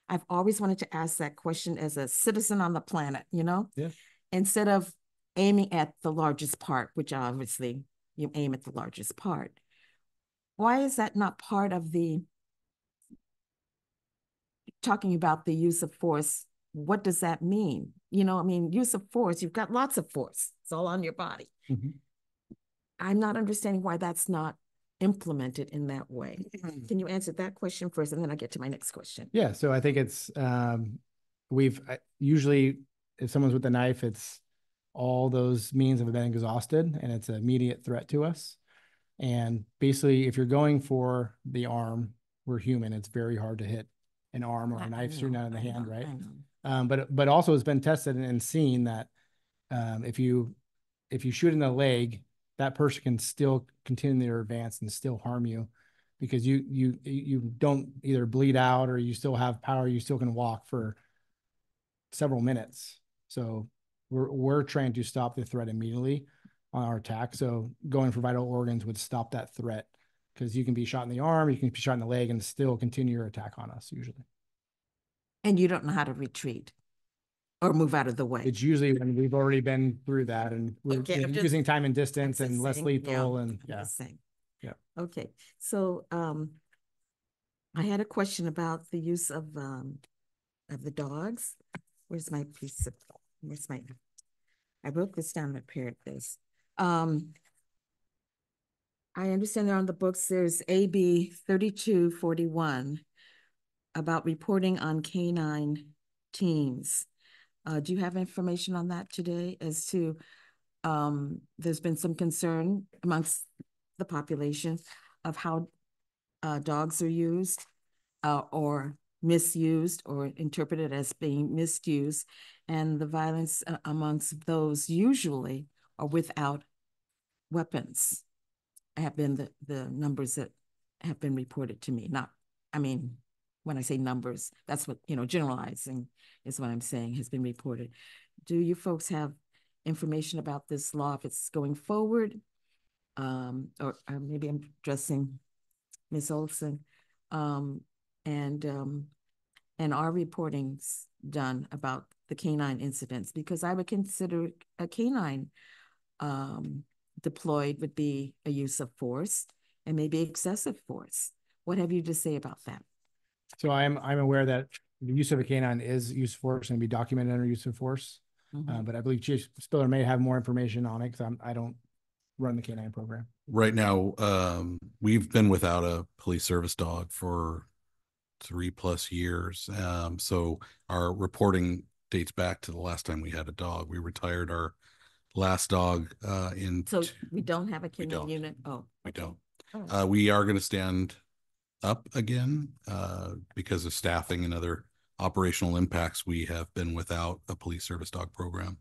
Speaker 4: I've always wanted to ask that question as a citizen on the planet, you know?
Speaker 10: Yeah.
Speaker 4: Instead of aiming at the largest part, which obviously you aim at the largest part. Why is that not part of the talking about the use of force? What does that mean? You know, I mean, use of force, you've got lots of force. It's all on your body.
Speaker 10: Mhm.
Speaker 4: I'm not understanding why that's not implemented in that way. Can you answer that question first, and then I get to my next question?
Speaker 10: Yeah, so I think it's um we've I- usually if someone's with a knife, it's all those means have been exhausted and it's an immediate threat to us. And basically, if you're going for the arm, we're human. It's very hard to hit an arm or a knife
Speaker 4: know,
Speaker 10: out of the hand, right? Um, but but also it's been tested and seen that um, if you if you shoot in the leg, that person can still continue their advance and still harm you because you you you don't either bleed out or you still have power. You still can walk for several minutes. So we're we're trying to stop the threat immediately on our attack. So going for vital organs would stop that threat because you can be shot in the arm, you can be shot in the leg, and still continue your attack on us usually.
Speaker 4: And you don't know how to retreat or move out of the way.
Speaker 10: It's usually when we've already been through that and we're
Speaker 4: Okay,
Speaker 10: you know,
Speaker 4: I'm just-
Speaker 10: using time and distance and less lethal
Speaker 4: yeah,
Speaker 10: and yeah. Yeah.
Speaker 4: Okay, so um, I had a question about the use of um, of the dogs. Where's my piece of, where's my, I broke this down, I prepared this. Um, I understand there on the books, there's AB thirty-two forty-one about reporting on canine teams. Uh, do you have information on that today as to, um, there's been some concern amongst the population of how uh, dogs are used uh, or misused or interpreted as being misused, and the violence uh, amongst those usually are without weapons. Have been the the numbers that have been reported to me. Not, I mean, when I say numbers, that's what you know. Generalizing is what I'm saying has been reported. Do you folks have information about this law if it's going forward? Um, or, or maybe I'm addressing Ms. Olson. Um, and, um, and our reportings done about the canine incidents, because I would consider a canine um, deployed would be a use of force and maybe excessive force. What have you to say about that?
Speaker 10: So I'm, I'm aware that the use of a canine is use of force and be documented under use of force.
Speaker 4: Mm-hmm.
Speaker 10: Uh, but I believe Chief Spiller may have more information on it because I'm, I don't run the canine program.
Speaker 7: Right now, um, we've been without a police service dog for three plus years. Um, so our reporting dates back to the last time we had a dog. We retired our last dog, uh, in.
Speaker 4: So we don't have a
Speaker 7: don't.
Speaker 4: unit? Oh.
Speaker 7: We don't.
Speaker 4: Oh.
Speaker 7: Uh, we are gonna stand up again, uh, because of staffing and other operational impacts. We have been without a police service dog program.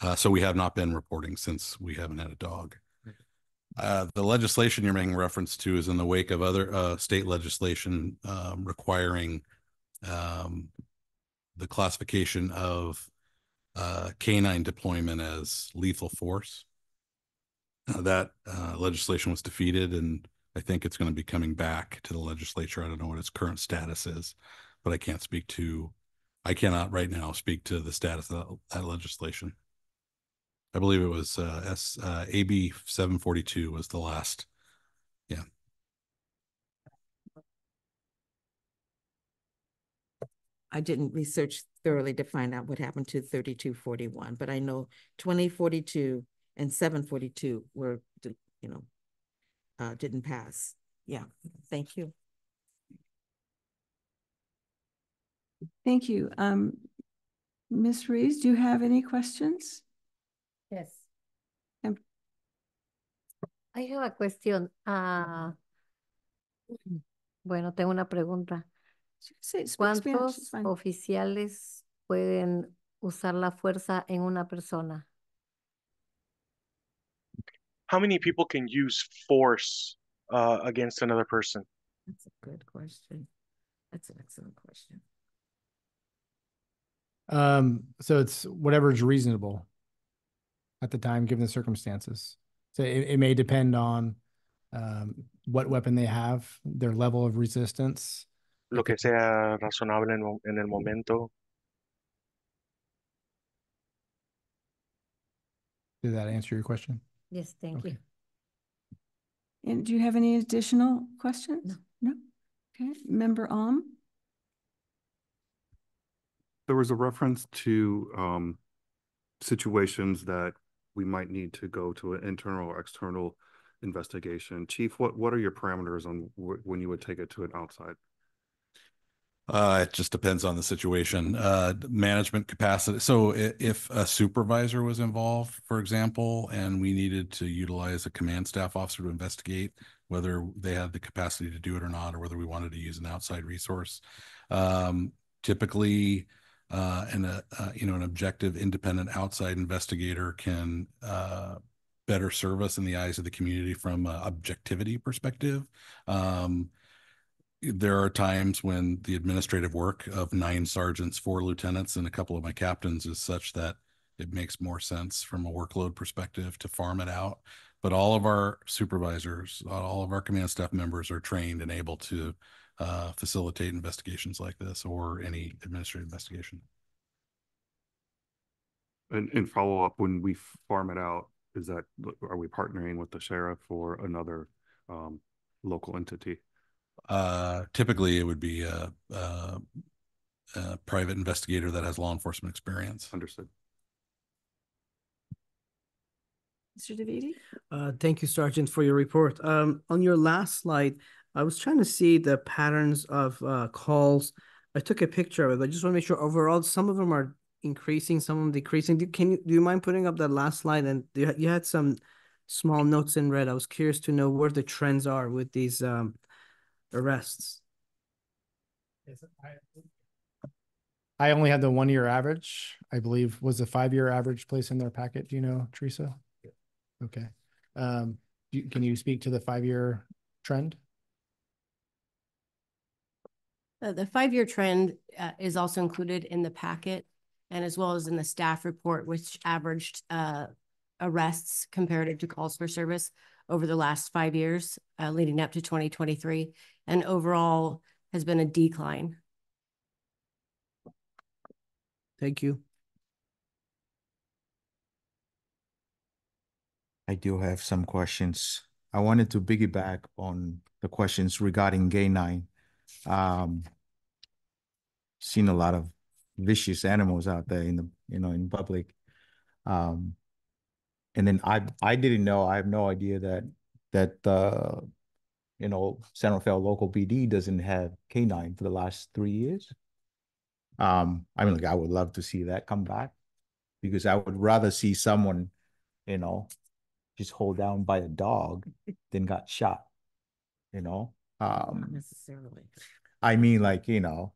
Speaker 7: Uh, so we have not been reporting since we haven't had a dog. Uh, the legislation you're making reference to is in the wake of other, uh, state legislation, um, requiring, um, the classification of, uh, canine deployment as lethal force. Uh, that, uh, legislation was defeated and I think it's going to be coming back to the legislature. I don't know what its current status is, but I can't speak to, I cannot right now speak to the status of that- that legislation. I believe it was uh S uh AB seven forty two was the last. Yeah.
Speaker 4: I didn't research thoroughly to find out what happened to thirty-two forty-one, but I know twenty forty-two and seven forty-two were, you know, uh, didn't pass. Yeah, thank you.
Speaker 1: Thank you. Um, Ms. Rees, do you have any questions?
Speaker 11: Yes.
Speaker 1: Em-
Speaker 11: I have a question. Ah, bueno, tengo una pregunta.
Speaker 1: Say- speak Spanish,
Speaker 11: ¿Cuántos oficiales pueden usar la fuerza en una persona?
Speaker 12: how many people can use force uh, against another person?
Speaker 4: That's a good question. That's an excellent question.
Speaker 10: Um, so it's whatever is reasonable at the time, given the circumstances. So it, it may depend on um, what weapon they have, their level of resistance.
Speaker 12: Lo que sea razonable en, mo- en el momento.
Speaker 10: Did that answer your question?
Speaker 11: Yes, thank
Speaker 10: Okay.
Speaker 11: you.
Speaker 1: And do you have any additional questions? No. Okay, member Om?
Speaker 3: There was a reference to um situations that we might need to go to an internal or external investigation. Chief, what what are your parameters on wh- when you would take it to an outside?
Speaker 7: Uh, it just depends on the situation, uh, management capacity. So if a supervisor was involved, for example, and we needed to utilize a command staff officer to investigate whether they had the capacity to do it or not, or whether we wanted to use an outside resource. Um, typically, uh, and a, uh, you know, an objective, independent outside investigator can, uh, better serve us in the eyes of the community from a objectivity perspective. Um, there are times when the administrative work of nine sergeants, four lieutenants, and a couple of my captains is such that it makes more sense from a workload perspective to farm it out. But all of our supervisors, all of our command staff members are trained and able to uh, facilitate investigations like this or any administrative investigation.
Speaker 3: And and follow up, when we farm it out, is that, are we partnering with the sheriff or another um local entity?
Speaker 7: Uh, typically, it would be a, a, a private investigator that has law enforcement experience.
Speaker 3: Understood.
Speaker 1: Mr. Davidi?
Speaker 9: Uh, thank you, Sergeant, for your report. Um, on your last slide, I was trying to see the patterns of uh, calls. I took a picture of it. I just want to make sure overall, some of them are increasing, some of them decreasing. Do, can you do you mind putting up that last slide? And you had, you had some small notes in red. I was curious to know where the trends are with these um, arrests.
Speaker 10: I only had the one year average, I believe, was the five year average place in their packet. Do you know, Teresa? Okay. Um, you- can you speak to the five year trend?
Speaker 8: Uh, The five-year trend uh, is also included in the packet and as well as in the staff report, which averaged uh, arrests comparative to calls for service over the last five years uh, leading up to 2023. And overall has been a decline.
Speaker 9: Thank you.
Speaker 5: I do have some questions. I wanted to piggyback on the questions regarding K-9. Um, seen a lot of vicious animals out there in the, you know, in public. Um, and then I, I didn't know, I have no idea that, that, uh, you know, San Rafael local PD doesn't have K-9 for the last three years. Um, I mean, like, I would love to see that come back because I would rather see someone, you know, just hold down by a dog than got shot, you know?
Speaker 4: Not
Speaker 5: Um,
Speaker 4: necessarily.
Speaker 5: I mean, like, you know,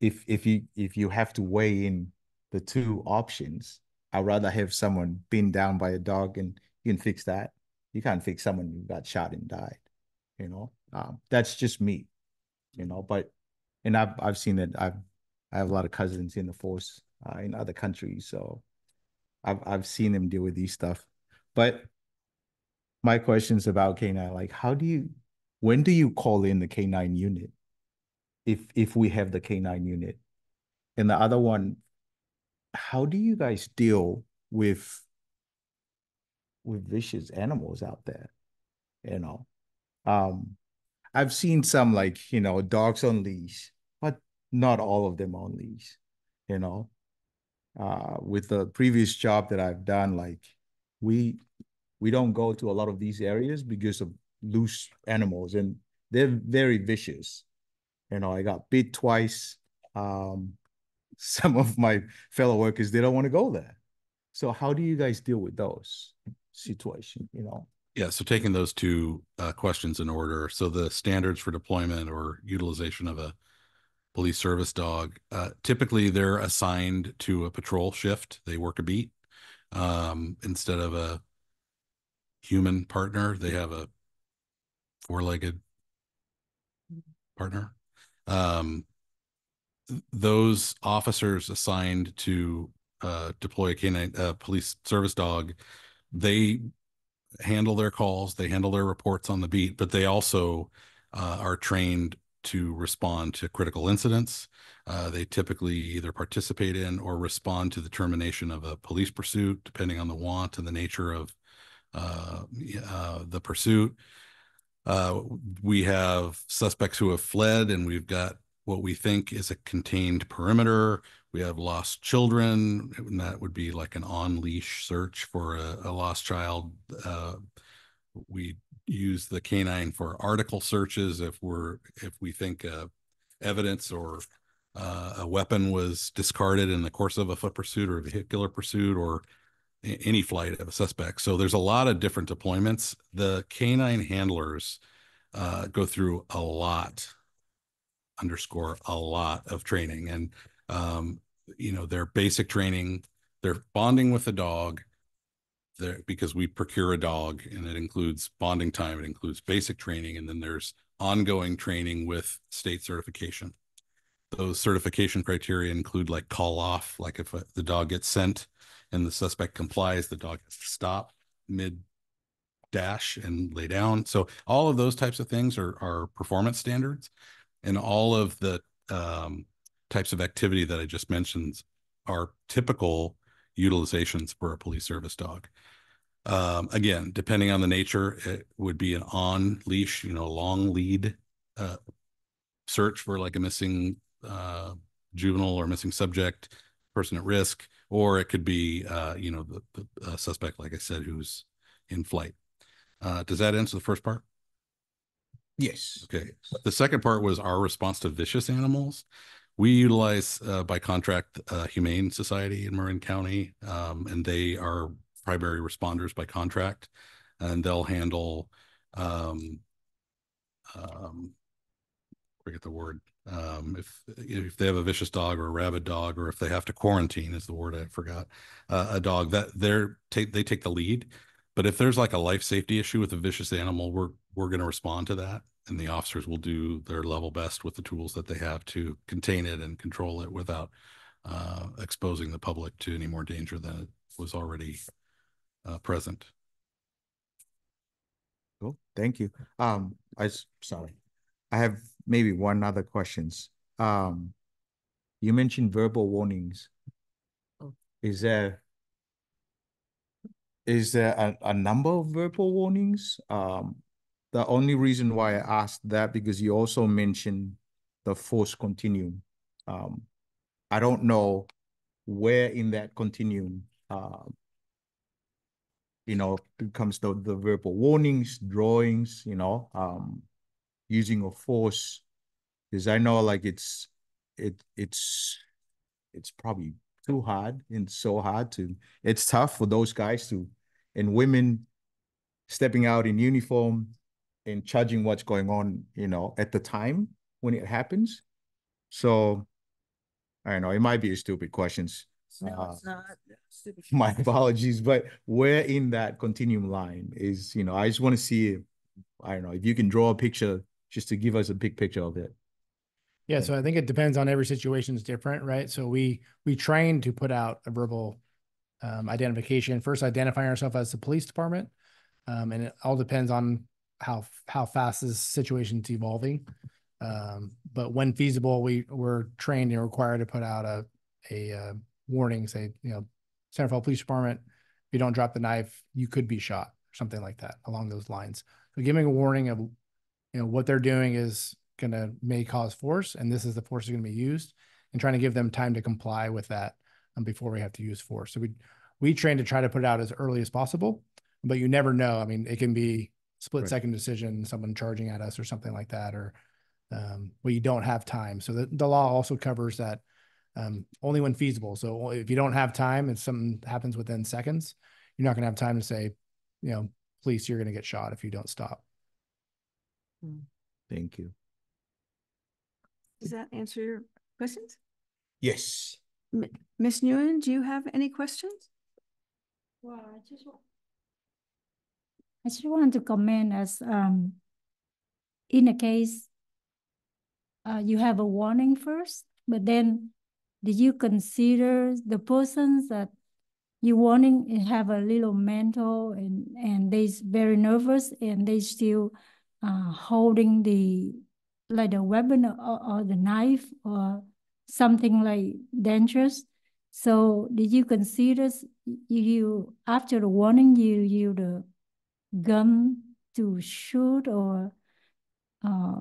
Speaker 5: if if you if you have to weigh in the two options, I'd rather have someone pinned down by a dog and you can fix that. You can't fix someone who got shot and died, you know? Um, that's just me, you know, but and I've I've seen it. I've I have a lot of cousins in the force uh, in other countries, so I've I've seen them deal with these stuff. But my question's about K9. Like, how do you when do you call in the K9 unit? If if we have the K9 unit. And the other one, how do you guys deal with with vicious animals out there? You know, um, I've seen some like you know dogs on leash, but not all of them on leash. You know, uh, with the previous job that I've done, like we we don't go to a lot of these areas because of loose animals, and they're very vicious. You know, I got bit twice. Um, <laughs> some of my fellow workers they don't want to go there. So how do you guys deal with those situations? You know.
Speaker 7: Yeah, so taking those two uh, questions in order. So the standards for deployment or utilization of a police service dog, uh, typically they're assigned to a patrol shift. They work a beat um, instead of a human partner. They have a four-legged partner. Um, those officers assigned to uh, deploy a canine uh, police service dog, they handle their calls, they handle their reports on the beat, but they also uh, are trained to respond to critical incidents. Uh, they typically either participate in or respond to the termination of a police pursuit, depending on the want and the nature of uh, uh, the pursuit. Uh, we have suspects who have fled, and we've got what we think is a contained perimeter. We have lost children, and that would be like an on leash search for a, a lost child. Uh, we use the canine for article searches if we're if we think uh, evidence or uh, a weapon was discarded in the course of a foot pursuit or a vehicular pursuit or any flight of a suspect. So there's a lot of different deployments. The canine handlers uh, go through a lot, underscore a lot of training, and um, you know their basic training. They're bonding with the dog. Because we procure a dog, and it includes bonding time. It includes basic training, and then there's ongoing training with state certification. Those certification criteria include like call off, like if uh, the dog gets sent and the suspect complies, the dog has to stop mid dash and lay down. So all of those types of things are, are performance standards. And all of the um, types of activity that I just mentioned are typical utilizations for a police service dog. Um, again, depending on the nature, it would be an on leash, you know, long lead uh, search for like a missing uh, juvenile or missing subject, person at risk, or it could be, uh, you know, the, the uh, suspect, like I said, who's in flight. Uh, does that answer the first part?
Speaker 5: Yes.
Speaker 7: Okay. The second part was our response to vicious animals. We utilize uh, by contract uh, Humane Society in Marin County, um, and they are primary responders by contract, and they'll handle. Um, um, forget the word. Um, if if they have a vicious dog or a rabid dog, or if they have to quarantine, is the word I forgot. Uh, a dog that they're take they take the lead. But if there's like a life safety issue with a vicious animal, we're we're going to respond to that, and the officers will do their level best with the tools that they have to contain it and control it without uh, exposing the public to any more danger than it was already uh, present.
Speaker 5: Cool. Thank you. Um, I s- sorry. I have maybe one other questions. Um, you mentioned verbal warnings.
Speaker 4: Oh.
Speaker 5: Is there is there a, a number of verbal warnings? Um, the only reason why I asked that because you also mentioned the force continuum. Um, I don't know where in that continuum, uh, you know, becomes the, the verbal warnings, drawings, you know, um, using of force. Because I know like it's, it, it's, it's probably too hard and so hard to, it's tough for those guys to, and women stepping out in uniform and judging what's going on, you know, at the time when it happens. So I don't know, it might be a stupid questions.
Speaker 1: No,
Speaker 5: Uh,
Speaker 1: it's not. Stupid. <laughs>
Speaker 5: my apologies, but where in that continuum line is, you know, I just want to see, I don't know, if you can draw a picture just to give us a big picture of it.
Speaker 10: Yeah, so I think it depends on every situation is different, right? So we, we train to put out a verbal um, identification, first identifying ourselves as the police department. Um, and it all depends on how, how fast this situation's evolving. Um, but when feasible, we, we're trained and required to put out a, a, uh, warning, say, you know, San Rafael Police Department, if you don't drop the knife, you could be shot, or something like that, along those lines. So giving a warning of, you know, what they're doing is gonna may cause force, and this is the force that's gonna be used, and trying to give them time to comply with that um, before we have to use force. So we, we train to try to put it out as early as possible, but you never know. I mean, it can be split
Speaker 5: Right.
Speaker 10: second decision, someone charging at us or something like that, or um, where you don't have time. So the, the law also covers that um, only when feasible. So if you don't have time, and something happens within seconds, you're not gonna have time to say, you know, police, you're gonna get shot if you don't stop.
Speaker 5: Thank you.
Speaker 1: Does that answer your questions?
Speaker 5: Yes.
Speaker 1: Miss Nguyen, do you have any questions?
Speaker 13: Well, I just want. I just want to comment as, um, in a case, uh, you have a warning first, but then did you consider the persons that you warning have a little mental and, and they's very nervous and they still, uh, holding the, like the weapon or, or the knife or something like dangerous? So did you consider you, you after the warning you you the gun to shoot or uh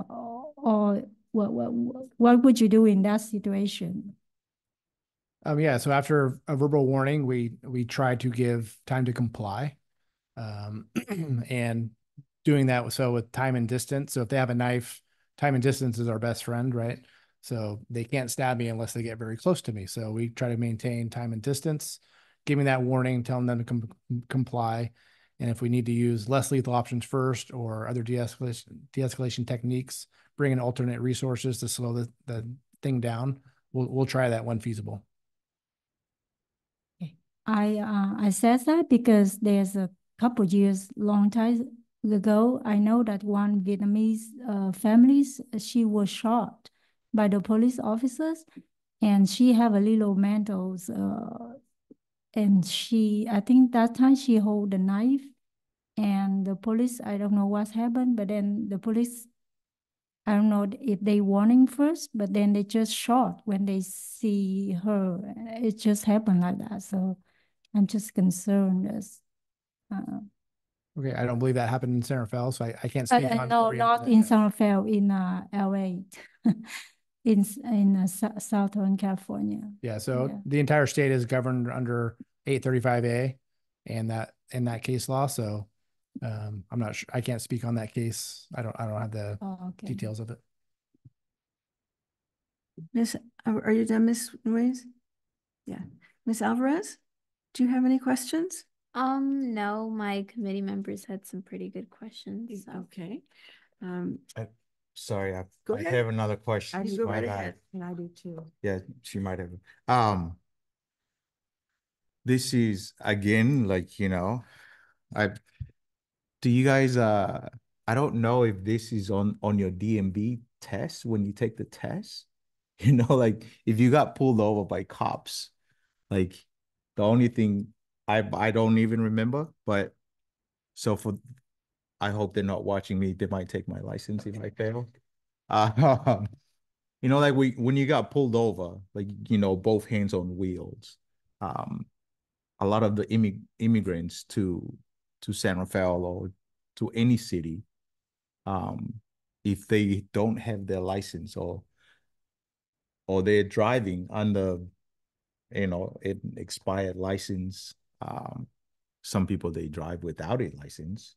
Speaker 13: or what what what would you do in that situation?
Speaker 10: Um, yeah, so after a verbal warning, we, we try to give time to comply. Um, <clears throat> and doing that, so with time and distance, so if they have a knife, time and distance is our best friend, right? So they can't stab me unless they get very close to me. So we try to maintain time and distance, giving that warning, telling them to com- comply. And if we need to use less lethal options first or other de-escalation, de-escalation techniques, bring in alternate resources to slow the, the thing down, we'll, we'll try that when feasible.
Speaker 13: I uh I said that because there's a couple years, long time ago, I know that one Vietnamese uh families, she was shot by the police officers and she have a little mentals uh and she I think that time she hold the knife and the police, I don't know what happened, but then the police I don't know if they warning first, but then they just shot when they see her. It just happened like that. So I'm just concerned as, uh,
Speaker 10: Okay, I don't believe that happened in San Rafael, so I, I can't
Speaker 13: uh,
Speaker 10: speak
Speaker 13: uh,
Speaker 10: on.
Speaker 13: no, not in San Rafael, in, uh, LA. <laughs> In, in uh, Sou- Southern California.
Speaker 10: Yeah, so
Speaker 13: Yeah.
Speaker 10: the entire state is governed under eight thirty-five A and that, in that case law, so um, I'm not sure, I can't speak on that case. I don't, I don't have the
Speaker 13: Oh, okay.
Speaker 10: details of it.
Speaker 1: Miss, are are you done, Miss Nguyen? Yeah. Miss Alvarez, do you have any questions?
Speaker 14: Um, no, my committee members had some pretty good questions, so.
Speaker 1: Okay. Um,
Speaker 5: Sorry, I, I have another question.
Speaker 1: you go right ahead.
Speaker 4: And I do too.
Speaker 5: Yeah, she might have. Um, this is again, like, you know, I, do you guys, uh, I don't know if this is on, on your dmv test when you take the test. <laughs> You know, like if you got pulled over by cops, like the only thing I, I don't even remember, but so for, I hope they're not watching me. They might take my license if I fail. Uh, you know, like we when you got pulled over, like you know, both hands on wheels. Um, a lot of the immig- immigrants to to San Rafael or to any city, um, if they don't have their license or or they're driving under, you know, an expired license. Um, some people they drive without a license,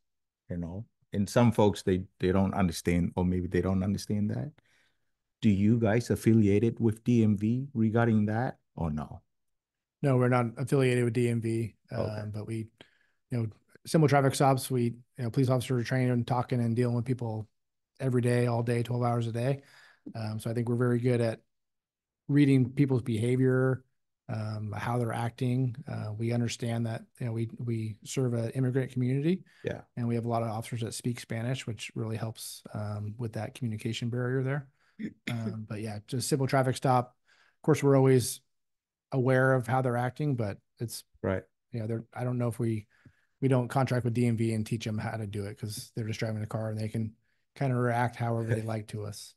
Speaker 5: you know, and some folks they they don't understand, or maybe they don't understand that. Do you guys affiliated with DMV regarding that or no?
Speaker 10: No, we're not affiliated with DMV,
Speaker 5: Okay.
Speaker 10: um, but we, you know, similar traffic stops, we, you know, police officers are training and talking and dealing with people every day, all day, twelve hours a day. Um, so I think we're very good at reading people's behavior, um, how they're acting. Uh, we understand that, you know, we, we serve an immigrant community.
Speaker 5: Yeah.
Speaker 10: And we have a lot of officers that speak Spanish, which really helps, um, with that communication barrier there. <clears throat> Um, but yeah, just simple traffic stop. Of course, we're always aware of how they're acting, but it's,
Speaker 5: Right.
Speaker 10: you know, they're, I don't know if we, we don't contract with DMV and teach them how to do it because they're just driving a car and they can kind of react however they <laughs> like to us.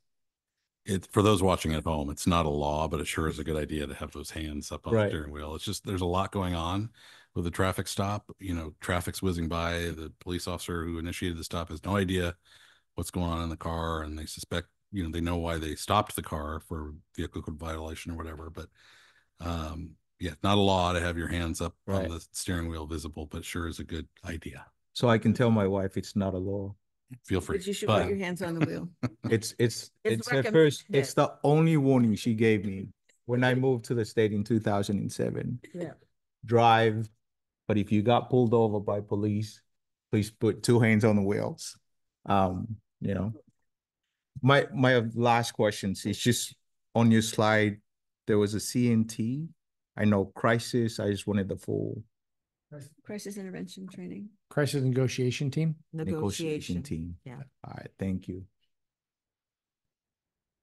Speaker 7: It, for those watching at home, it's not a law, but it sure is a good idea to have those hands up on the steering wheel. It's just, there's a lot going on with the traffic stop. You know, traffic's whizzing by. The police officer who initiated the stop has no idea what's going on in the car and they suspect, you know, they know why they stopped the car for vehicle code violation or whatever, but um, yeah, not a law to have your hands up on the steering wheel visible, but sure is a good idea.
Speaker 5: So I can tell my wife it's not a law.
Speaker 7: Feel free.
Speaker 1: But you should
Speaker 7: But-
Speaker 1: put your hands on the wheel. <laughs>
Speaker 5: It's it's
Speaker 1: It's
Speaker 5: it's her first. It's the only warning she gave me when I moved to the state in two thousand and seven.
Speaker 1: Yeah.
Speaker 5: Drive, but if you got pulled over by police, please put two hands on the wheels. Um, you know. My my last questions is just on your slide. There was a CNT. I know crisis. I just wanted the full
Speaker 1: Crisis intervention training.
Speaker 10: Crisis negotiation team.
Speaker 5: negotiation team.
Speaker 4: yeah.
Speaker 5: All right, thank you.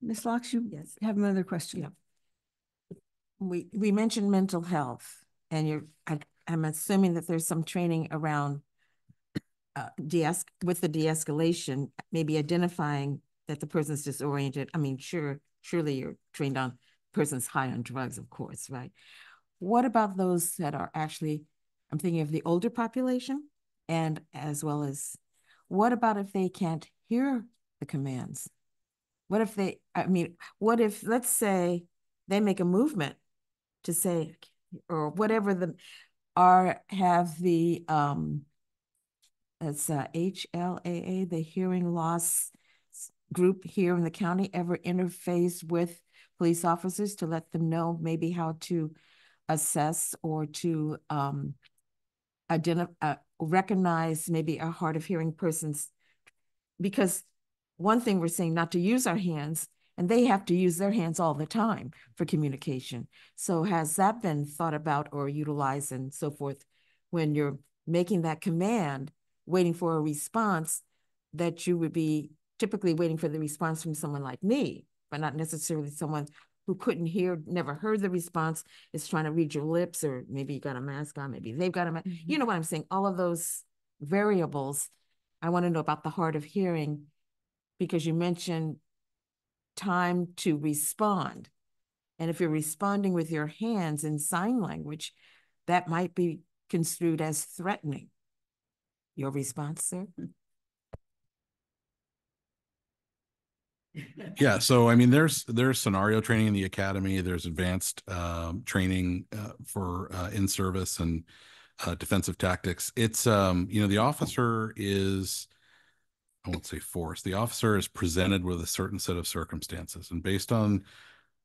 Speaker 1: Ms. Locke, you
Speaker 4: Yes.
Speaker 1: have another question?
Speaker 4: Yeah. We, we mentioned mental health and you're, I, I'm assuming that there's some training around uh, de with the de-escalation, maybe identifying that the person's disoriented. I mean, sure, surely you're trained on person's high on drugs, of course, right? What about those that are actually, I'm thinking of the older population and as well as, what about if they can't hear the commands? What if they, I mean, what if, let's say they make a movement to say, or whatever the, are, have the, um, it's uh, HLAA, the hearing loss group here in the county ever interface with police officers to let them know maybe how to assess or to, um, identify, uh, recognize maybe a hard of hearing person's because one thing we're saying not to use our hands and they have to use their hands all the time for communication. So has that been thought about or utilized and so forth when you're making that command, waiting for a response that you would be typically waiting for the response from someone like me, but not necessarily someone who couldn't hear, never heard the response, is trying to read your lips, or maybe you got a mask on, maybe they've got a mask. You mm-hmm. know what I'm saying? All of those variables. I want to know about the hard of hearing because you mentioned time to respond. And if you're responding with your hands in sign language, that might be construed as threatening. Your response, sir? Hmm.
Speaker 7: Yeah, so I mean, there's there's scenario training in the academy. There's advanced um, training uh, for uh, in service and uh, defensive tactics. It's um, you know, the officer is I won't say forced. The officer is presented with a certain set of circumstances, and based on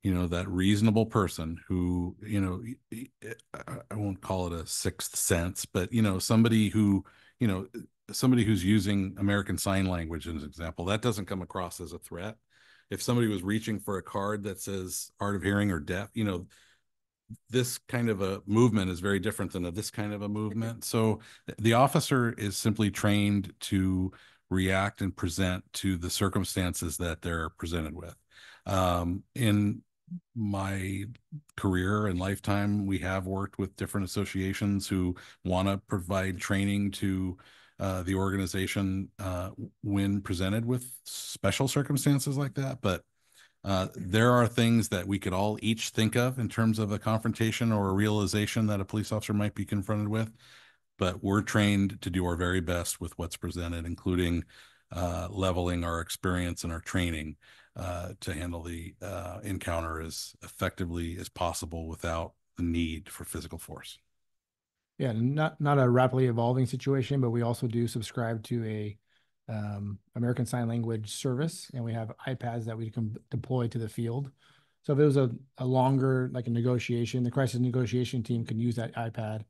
Speaker 7: you know that reasonable person who you know i won't call it a sixth sense, but you know somebody who you know somebody who's using American Sign Language as an example, that doesn't come across as a threat. If somebody was reaching for a card that says hard of hearing or deaf, you know, this kind of a movement is very different than a, this kind of a movement. So the officer is simply trained to react and present to the circumstances that they're presented with. Um, in my career and lifetime, we have worked with different associations who want to provide training to uh, the organization uh, when presented with special circumstances like that. But uh, there are things that we could all each think of in terms of a confrontation or a realization that a police officer might be confronted with. But we're trained to do our very best with what's presented, including uh, leveling our experience and our training uh, to handle the encounter as effectively as possible without the need for physical force.
Speaker 10: Yeah, not, not a rapidly evolving situation, but we also do subscribe to a um, American Sign Language service, and we have iPads that we can deploy to the field. So if it was a, a longer, like a negotiation, the crisis negotiation team can use that iPad,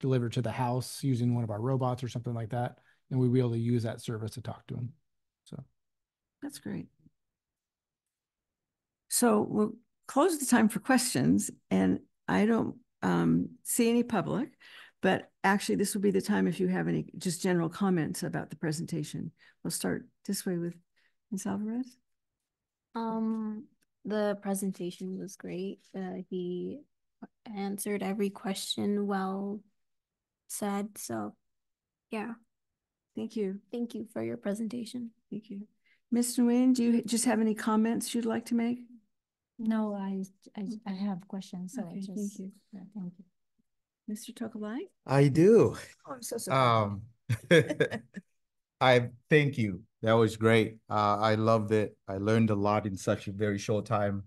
Speaker 10: delivered to the house using one of our robots or something like that, and we'd be able to use that service to talk to them. So
Speaker 1: That's great. So we'll close the time for questions and I don't um, see any public, but actually this will be the time if you have any just general comments about the presentation. We'll start this way with Ms. Alvarez.
Speaker 14: Um, the presentation was great. Uh, he answered every question well said. So, yeah.
Speaker 1: Thank you.
Speaker 14: Thank you for your presentation.
Speaker 1: Thank you. Ms. Nguyen, do you just have any comments you'd like to make?
Speaker 13: No, I, I, I have questions, so I
Speaker 1: Okay,
Speaker 13: just.
Speaker 1: thank you.
Speaker 13: yeah, Thank you.
Speaker 1: Mr. Tokolai?
Speaker 5: I do.
Speaker 1: Oh, I'm so sorry.
Speaker 5: Um, <laughs> I thank you. That was great. Uh, I loved it. I learned a lot in such a very short time.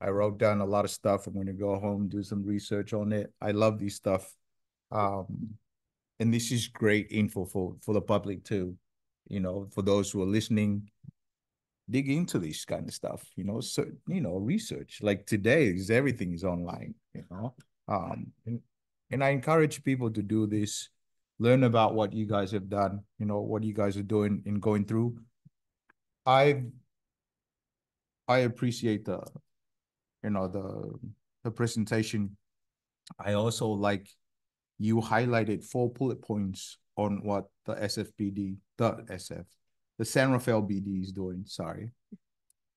Speaker 5: I wrote down a lot of stuff. I'm going to go home, do some research on it. I love this stuff. Um, and this is great info for, for the public too. You know, for those who are listening, dig into this kind of stuff, you know, so, you know, research like today is everything is online, you know, um, and, and I encourage people to do this, learn about what you guys have done, you know, what you guys are doing and going through. I, I appreciate the, you know, the, the presentation. I also like you highlighted four bullet points on what the SFBD, the SF, the San Rafael BD is doing. Sorry.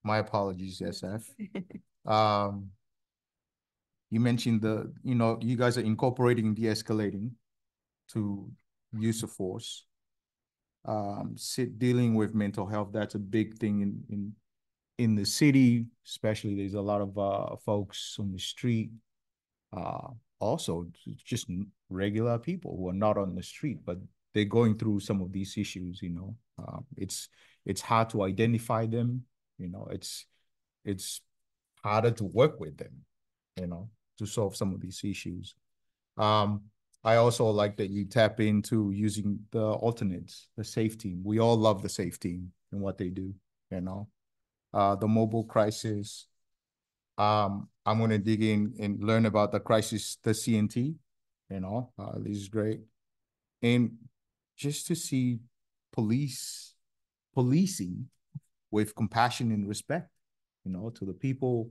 Speaker 5: My apologies, SF. <laughs> Um, you mentioned the, you know, you guys are incorporating de-escalating to use of force. Um, sit, dealing with mental health, that's a big thing in, in, in the city, especially there's a lot of, uh, folks on the street. Uh, also just regular people who are not on the street, but they're going through some of these issues, you know. Um, it's it's hard to identify them, you know, it's it's harder to work with them, you know, to solve some of these issues. Um, I also like that you tap into using the alternates, the safe team. We all love the safe team and what they do, you know. Uh, the mobile crisis. Um, I'm gonna dig in and learn about the crisis, the CNT, you know, uh, this is great. And just to see police, policing with compassion and respect, you know, to the people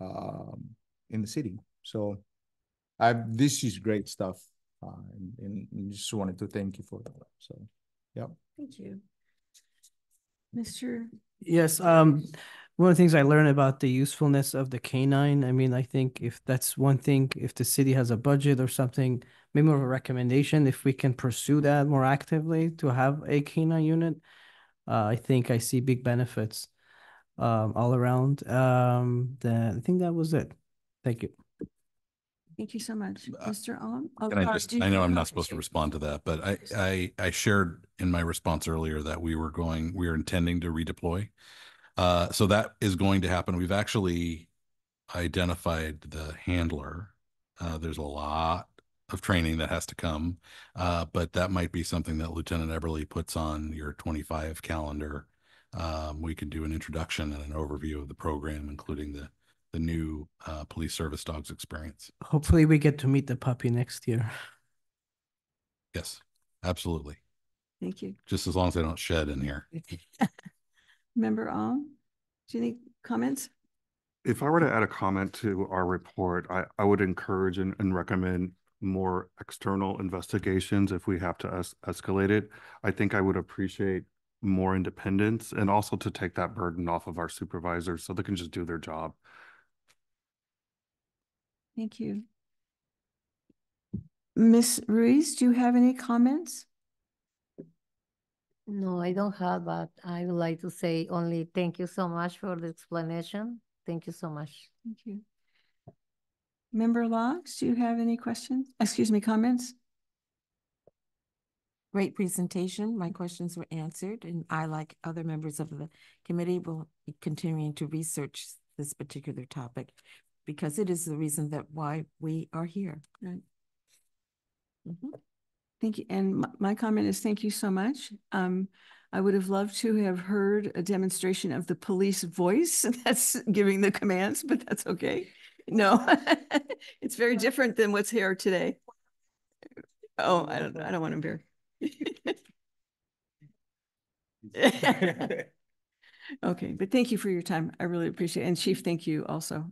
Speaker 5: um, in the city. So I this is great stuff. Uh, and, and just wanted to thank you for that. So, yeah.
Speaker 1: Thank you. Mr.
Speaker 9: Yes, um, one of the things I learned about the usefulness of the canine, I mean, I think if that's one thing, if the city has a budget or something, maybe more of a recommendation, if we can pursue that more actively to have a canine unit, uh, I think I see big benefits um, all around. Um, then I think that was it. Thank you.
Speaker 1: Thank you so much. Mr. Allen? Oh,
Speaker 7: Can I
Speaker 1: uh,
Speaker 7: just, I know I'm not supposed to respond to that, but I, I, I shared in my response earlier that we were going, we are intending to redeploy. Uh, so that is going to happen. We've actually identified the handler. Uh, there's a lot of training that has to come. Uh, but that might be something that Lieutenant Eberly puts on your twenty-five calendar. Um, we can do an introduction and an overview of the program, including the, the new, uh, police service dogs experience.
Speaker 9: Hopefully we get to meet the puppy next year.
Speaker 7: Yes, absolutely.
Speaker 1: Thank you.
Speaker 7: Just as long as they don't shed in here. <laughs>
Speaker 1: Member Ong, do you have any comments?
Speaker 3: If I were to add a comment to our report, I, I would encourage and, and recommend more external investigations if we have to es- escalate it. I think I would appreciate more independence and also to take that burden off of our supervisors so they can just do their job.
Speaker 1: Thank you. Ms. Ruiz, do you have any comments?
Speaker 11: No, I don't have, but I would like to say only thank you so much for the explanation. Thank you so much.
Speaker 1: Thank you. Member Logs, do you have any questions? Excuse me, comments?
Speaker 4: Great presentation. My questions were answered, and I, like other members of the committee, will be continuing to research this particular topic because it is the reason that why we are here.
Speaker 1: Right.
Speaker 4: Mhm.
Speaker 1: Thank you. And my, comment is thank you so much. Um, I would have loved to have heard a demonstration of the police voice <laughs> that's giving the commands, but that's okay. No, <laughs> it's very different than what's here today. Oh, I don't, I don't want to embarrass. <laughs> Okay, but thank you for your time. I really appreciate it. And Chief, thank you also.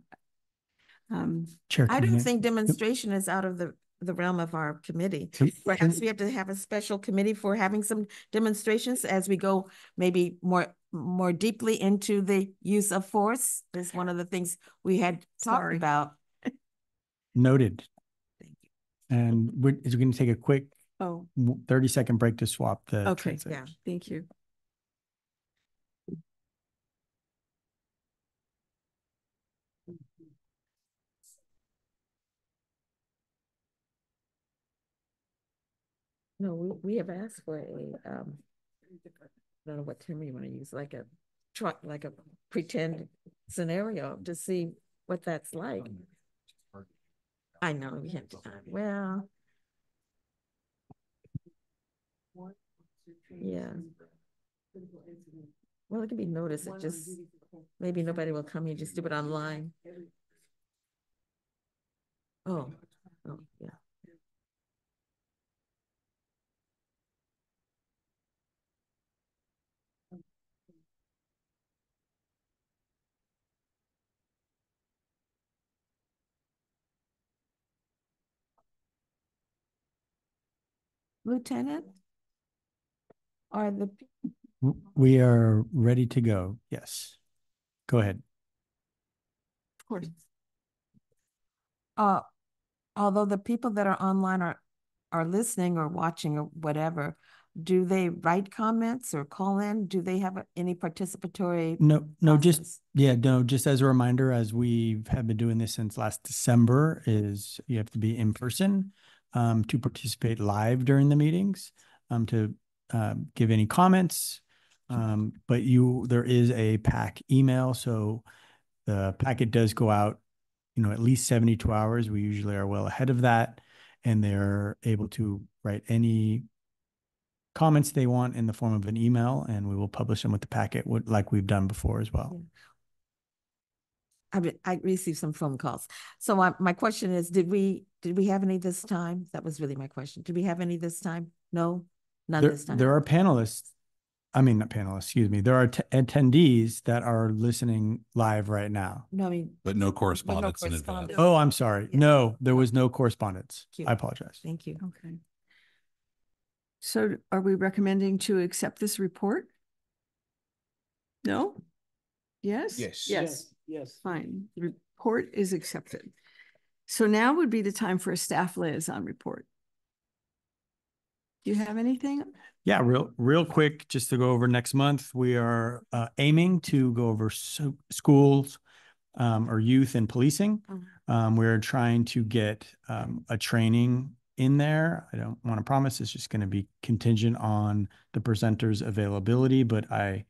Speaker 1: Um,
Speaker 2: Chair.
Speaker 4: I don't think demonstration is out of the, the realm of our committee. Perhaps we have to have a special committee for having some demonstrations as we go maybe more, more deeply into the use of force. Is one of the things we had talked
Speaker 1: Sorry.
Speaker 4: about.
Speaker 2: Noted. Thank you. And we're, is going to take a quick
Speaker 1: oh,
Speaker 2: thirty second break to swap the.
Speaker 1: okay,
Speaker 2: translator.
Speaker 1: yeah, thank you.
Speaker 4: No, we, we have asked for a, um, I don't know what term you want to use, like a truck, like a pretend scenario to see what that's like. I know, we have to, well. Yeah. Well, it can be noticed, it just, maybe nobody will come, you just do it online. Oh, oh, yeah. Lieutenant? Are the,
Speaker 2: We are ready to go. Yes. Go ahead.
Speaker 1: Of course.
Speaker 4: uh, although the people that are online are, are listening or watching or whatever, do they write comments or call in? Do they have any participatory?
Speaker 2: No, no, just, yeah, no, just as a reminder, as we have been doing this since last December, is you have to be in person um, to participate live during the meetings, um, to um, give any comments. Um, but you, there is a pack email, so the packet does go out, you know, at least seventy-two hours. We usually are well ahead of that. And they're able to write any comments they want in the form of an email, and we will publish them with the packet, like we've done before as well.
Speaker 4: I mean, I received some phone calls. So my, my question is, did we, did we have any this time? That was really my question. Did we have any this time? No, none
Speaker 2: There,
Speaker 4: this time.
Speaker 2: there are panelists, I mean, not panelists, excuse me, there are t- attendees that are listening live right now.
Speaker 4: No, I mean,
Speaker 7: But no correspondence in
Speaker 4: correspondence.
Speaker 7: advance.
Speaker 2: Oh, I'm sorry.
Speaker 4: Yeah.
Speaker 2: No, there was no correspondence. I apologize.
Speaker 4: thank you.
Speaker 1: Okay. So are we recommending to accept this report? No? Yes?
Speaker 5: Yes.
Speaker 1: Yes,
Speaker 9: Yes.
Speaker 1: fine. The report is accepted. So now would be the time for a staff liaison report. Do you have anything?
Speaker 2: Yeah, real, real quick, just to go over next month, we are uh, aiming to go over so- schools um, or youth and policing.
Speaker 4: Mhm.
Speaker 2: Um, we're trying to get um, a training in there. I don't want to promise, it's just going to be contingent on the presenter's availability, but I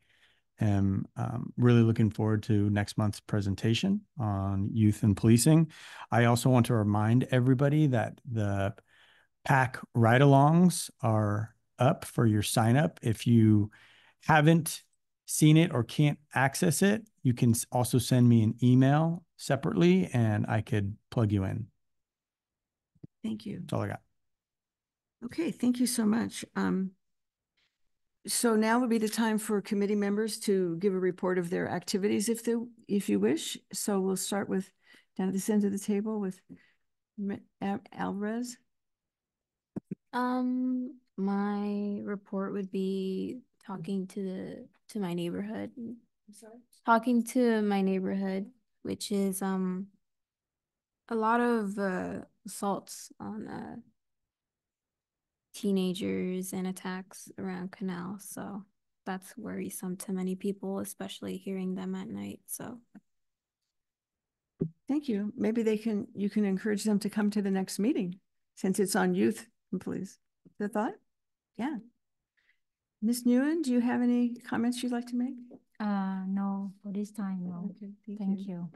Speaker 2: am um, really looking forward to next month's presentation on youth and policing. I also want to remind everybody that the pack ride-alongs are up for your sign up. If you haven't seen it or can't access it, you can also send me an email separately and I could plug you in.
Speaker 1: Thank you.
Speaker 2: That's all I got.
Speaker 1: Okay, thank you so much. Um, so now would be the time for committee members to give a report of their activities if they, if you wish. So we'll start with down at this end of the table with Alvarez.
Speaker 14: Um, my report would be talking to the, to my neighborhood. Sorry. Talking to my neighborhood, which is, um, a lot of, uh, assaults on, uh, teenagers and attacks around Canal, so that's worrisome to many people, especially hearing them at night, so.
Speaker 1: Thank you. Maybe they can, you can encourage them to come to the next meeting since it's on youth, please. The thought? Yeah. Ms. Nguyen, do you have any comments you'd like to make?
Speaker 13: Uh, no, for this time, no.
Speaker 1: Okay,
Speaker 13: Thank you.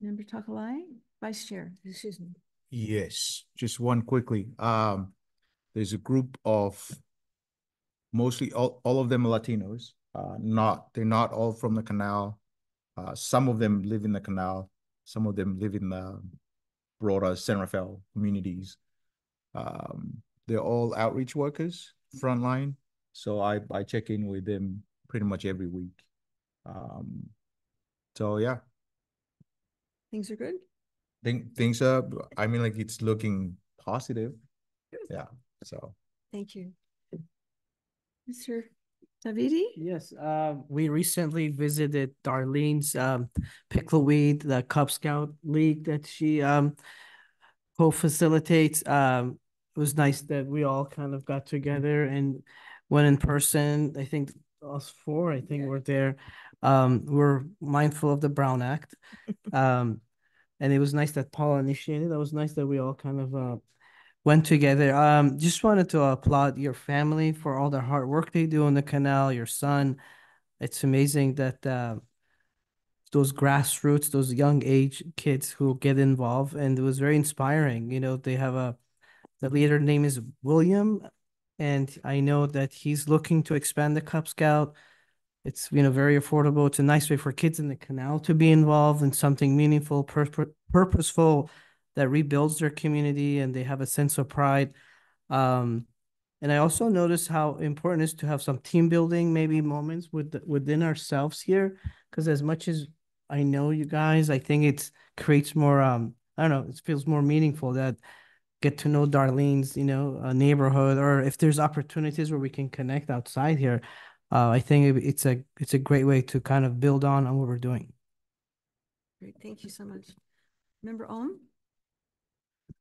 Speaker 1: Member Takalai, Vice Chair, excuse me.
Speaker 5: Yes, just one quickly. Um, there's a group of mostly all, all of them are Latinos. Uh, not, they're not all from the canal. Uh, some of them live in the canal. Some of them live in the broader San Rafael communities. Um, they're all outreach workers, frontline. So I, I check in with them pretty much every week. Um, so yeah,
Speaker 1: Things are good?
Speaker 5: think things are, I mean, like it's looking positive. Yeah, so.
Speaker 1: Thank you. Mr. Davidi?
Speaker 9: Yes, uh, we recently visited Darlene's um Pickleweed, the Cub Scout League that she um co-facilitates. Um, it was nice that we all kind of got together and went in person. I think us four, I think were there. Um, we're mindful of the Brown Act. <laughs> Um, and it was nice that Paul initiated. It was nice that we all kind of uh went together. Um, just wanted to applaud your family for all the hard work they do on the canal, your son. It's amazing that uh, those grassroots, those young age kids who get involved, and it was very inspiring. You know, they have a the leader name is William, and I know that he's looking to expand the Cub Scout. It's you know very affordable. It's a nice way for kids in the canal to be involved in something meaningful, pur- purposeful that rebuilds their community, and they have a sense of pride. Um, and I also notice how important it is to have some team building, maybe moments with within ourselves here, because as much as I know you guys, I think it creates more. Um, I don't know. It feels more meaningful that get to know Darlene's, you know, uh, neighborhood, or if there's opportunities where we can connect outside here. Uh, I think it's a it's a great way to kind of build on on what we're doing.
Speaker 1: Great, thank you so much. Member Om?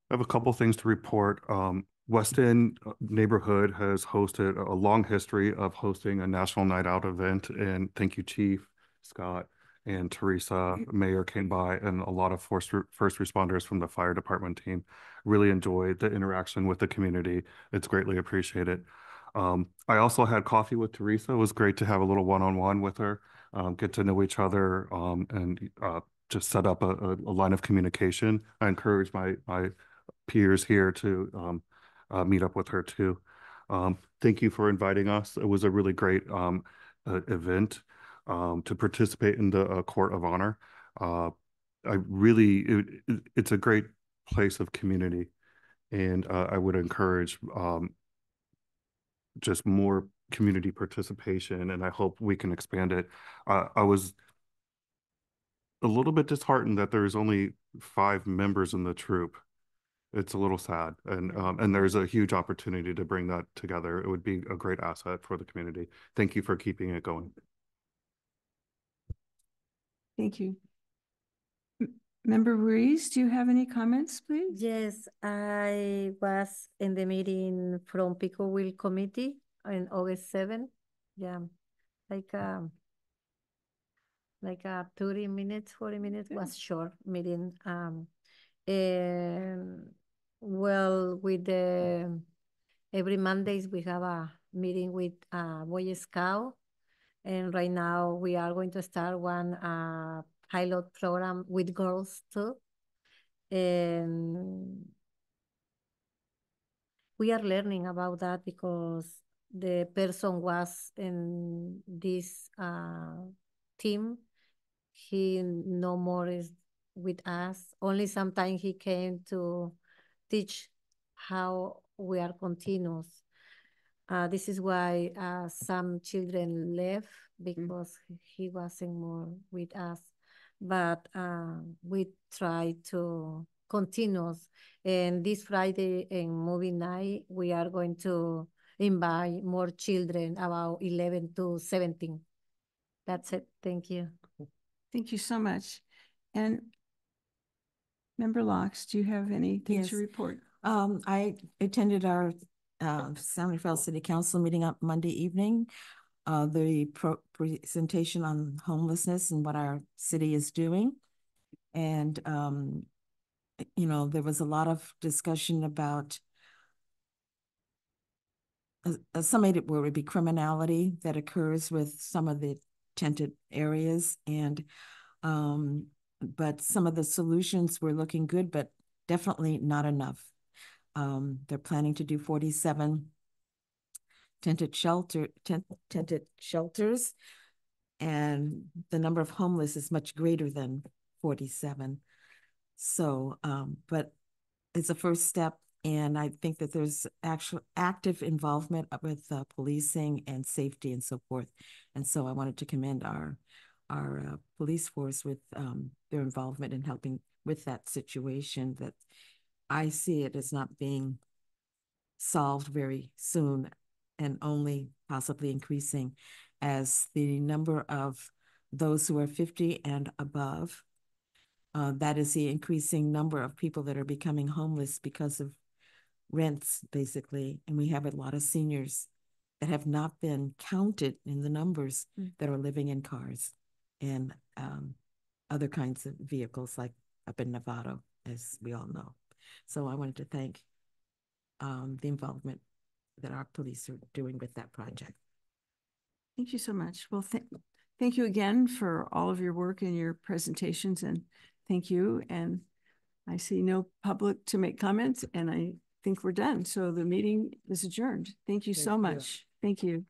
Speaker 3: I have a couple things to report. Um, Weston uh, neighborhood has hosted a long history of hosting a National Night Out event, and thank you, Chief Scott and Teresa. Mayor came by, and a lot of first first responders from the fire department team really enjoyed the interaction with the community. It's greatly appreciated. Um, I also had coffee with Teresa. It was great to have a little one-on-one with her, um, get to know each other, um, and uh, just set up a, a, a line of communication. I encourage my my peers here to um, uh, meet up with her too. Um, thank you for inviting us. It was a really great um, uh, event um, to participate in the uh, Court of Honor. Uh, I really, it, it, it's a great place of community, and uh, I would encourage um, just more community participation, and I hope we can expand it. Uh, I was a little bit disheartened that there's only five members in the troop it's a little sad and um, and there's a huge opportunity to bring that together it would be a great asset for the community thank you for keeping it going
Speaker 1: Thank you. M- Member Ruiz, do you have any comments, please?
Speaker 11: Yes, I was in the meeting from Pickleweed Committee on August seven. Yeah, like um, like a thirty minutes, forty minutes was short meeting. Um, well, with the every Mondays we have a meeting with uh Boy Scout. And right now we are going to start one uh pilot program with girls too. And we are learning about that because the person was in this uh team. He no more is with us. Only sometimes he came to teach how we are continuous. Uh, this is why uh, some children left because he wasn't more with us. But uh, we try to continuous. And this Friday in movie night, we are going to invite more children, about 11 to 17. That's it. Thank you.
Speaker 1: Thank you so much. And Member Locks, do you have anything
Speaker 4: Yes.
Speaker 1: to report?
Speaker 4: Um, I attended our uh San Rafael City Council meeting up Monday evening. Uh, the pro- presentation on homelessness and what our city is doing. And um, you know, there was a lot of discussion about uh, uh, some where it would be criminality that occurs with some of the tented areas and um, but some of the solutions were looking good, but definitely not enough. Um, they're planning to do forty-seven tented shelter, tent, tented shelters. And the number of homeless is much greater than forty-seven. So, um, but it's a first step. And I think that there's actual active involvement with uh, policing and safety and so forth. And so I wanted to commend our our uh, police force with um, their involvement in helping with that situation that I see it as not being solved very soon and only possibly increasing as the number of those who are 50 and above. Uh, that is the increasing number of people that are becoming homeless because of rents, basically. And we have a lot of seniors that have not been counted in the numbers
Speaker 14: Mm.
Speaker 4: that are living in cars and um, other kinds of vehicles like up in Nevada, as we all know. So I wanted to thank um, the involvement that our police are doing with that project.
Speaker 1: Thank you so much. Well, thank, thank you again for all of your work and your presentations and thank you. And I see no public to make comments and I think we're done. So the meeting is adjourned. Thank you
Speaker 9: Thank
Speaker 1: so
Speaker 9: you.
Speaker 1: much. Thank you.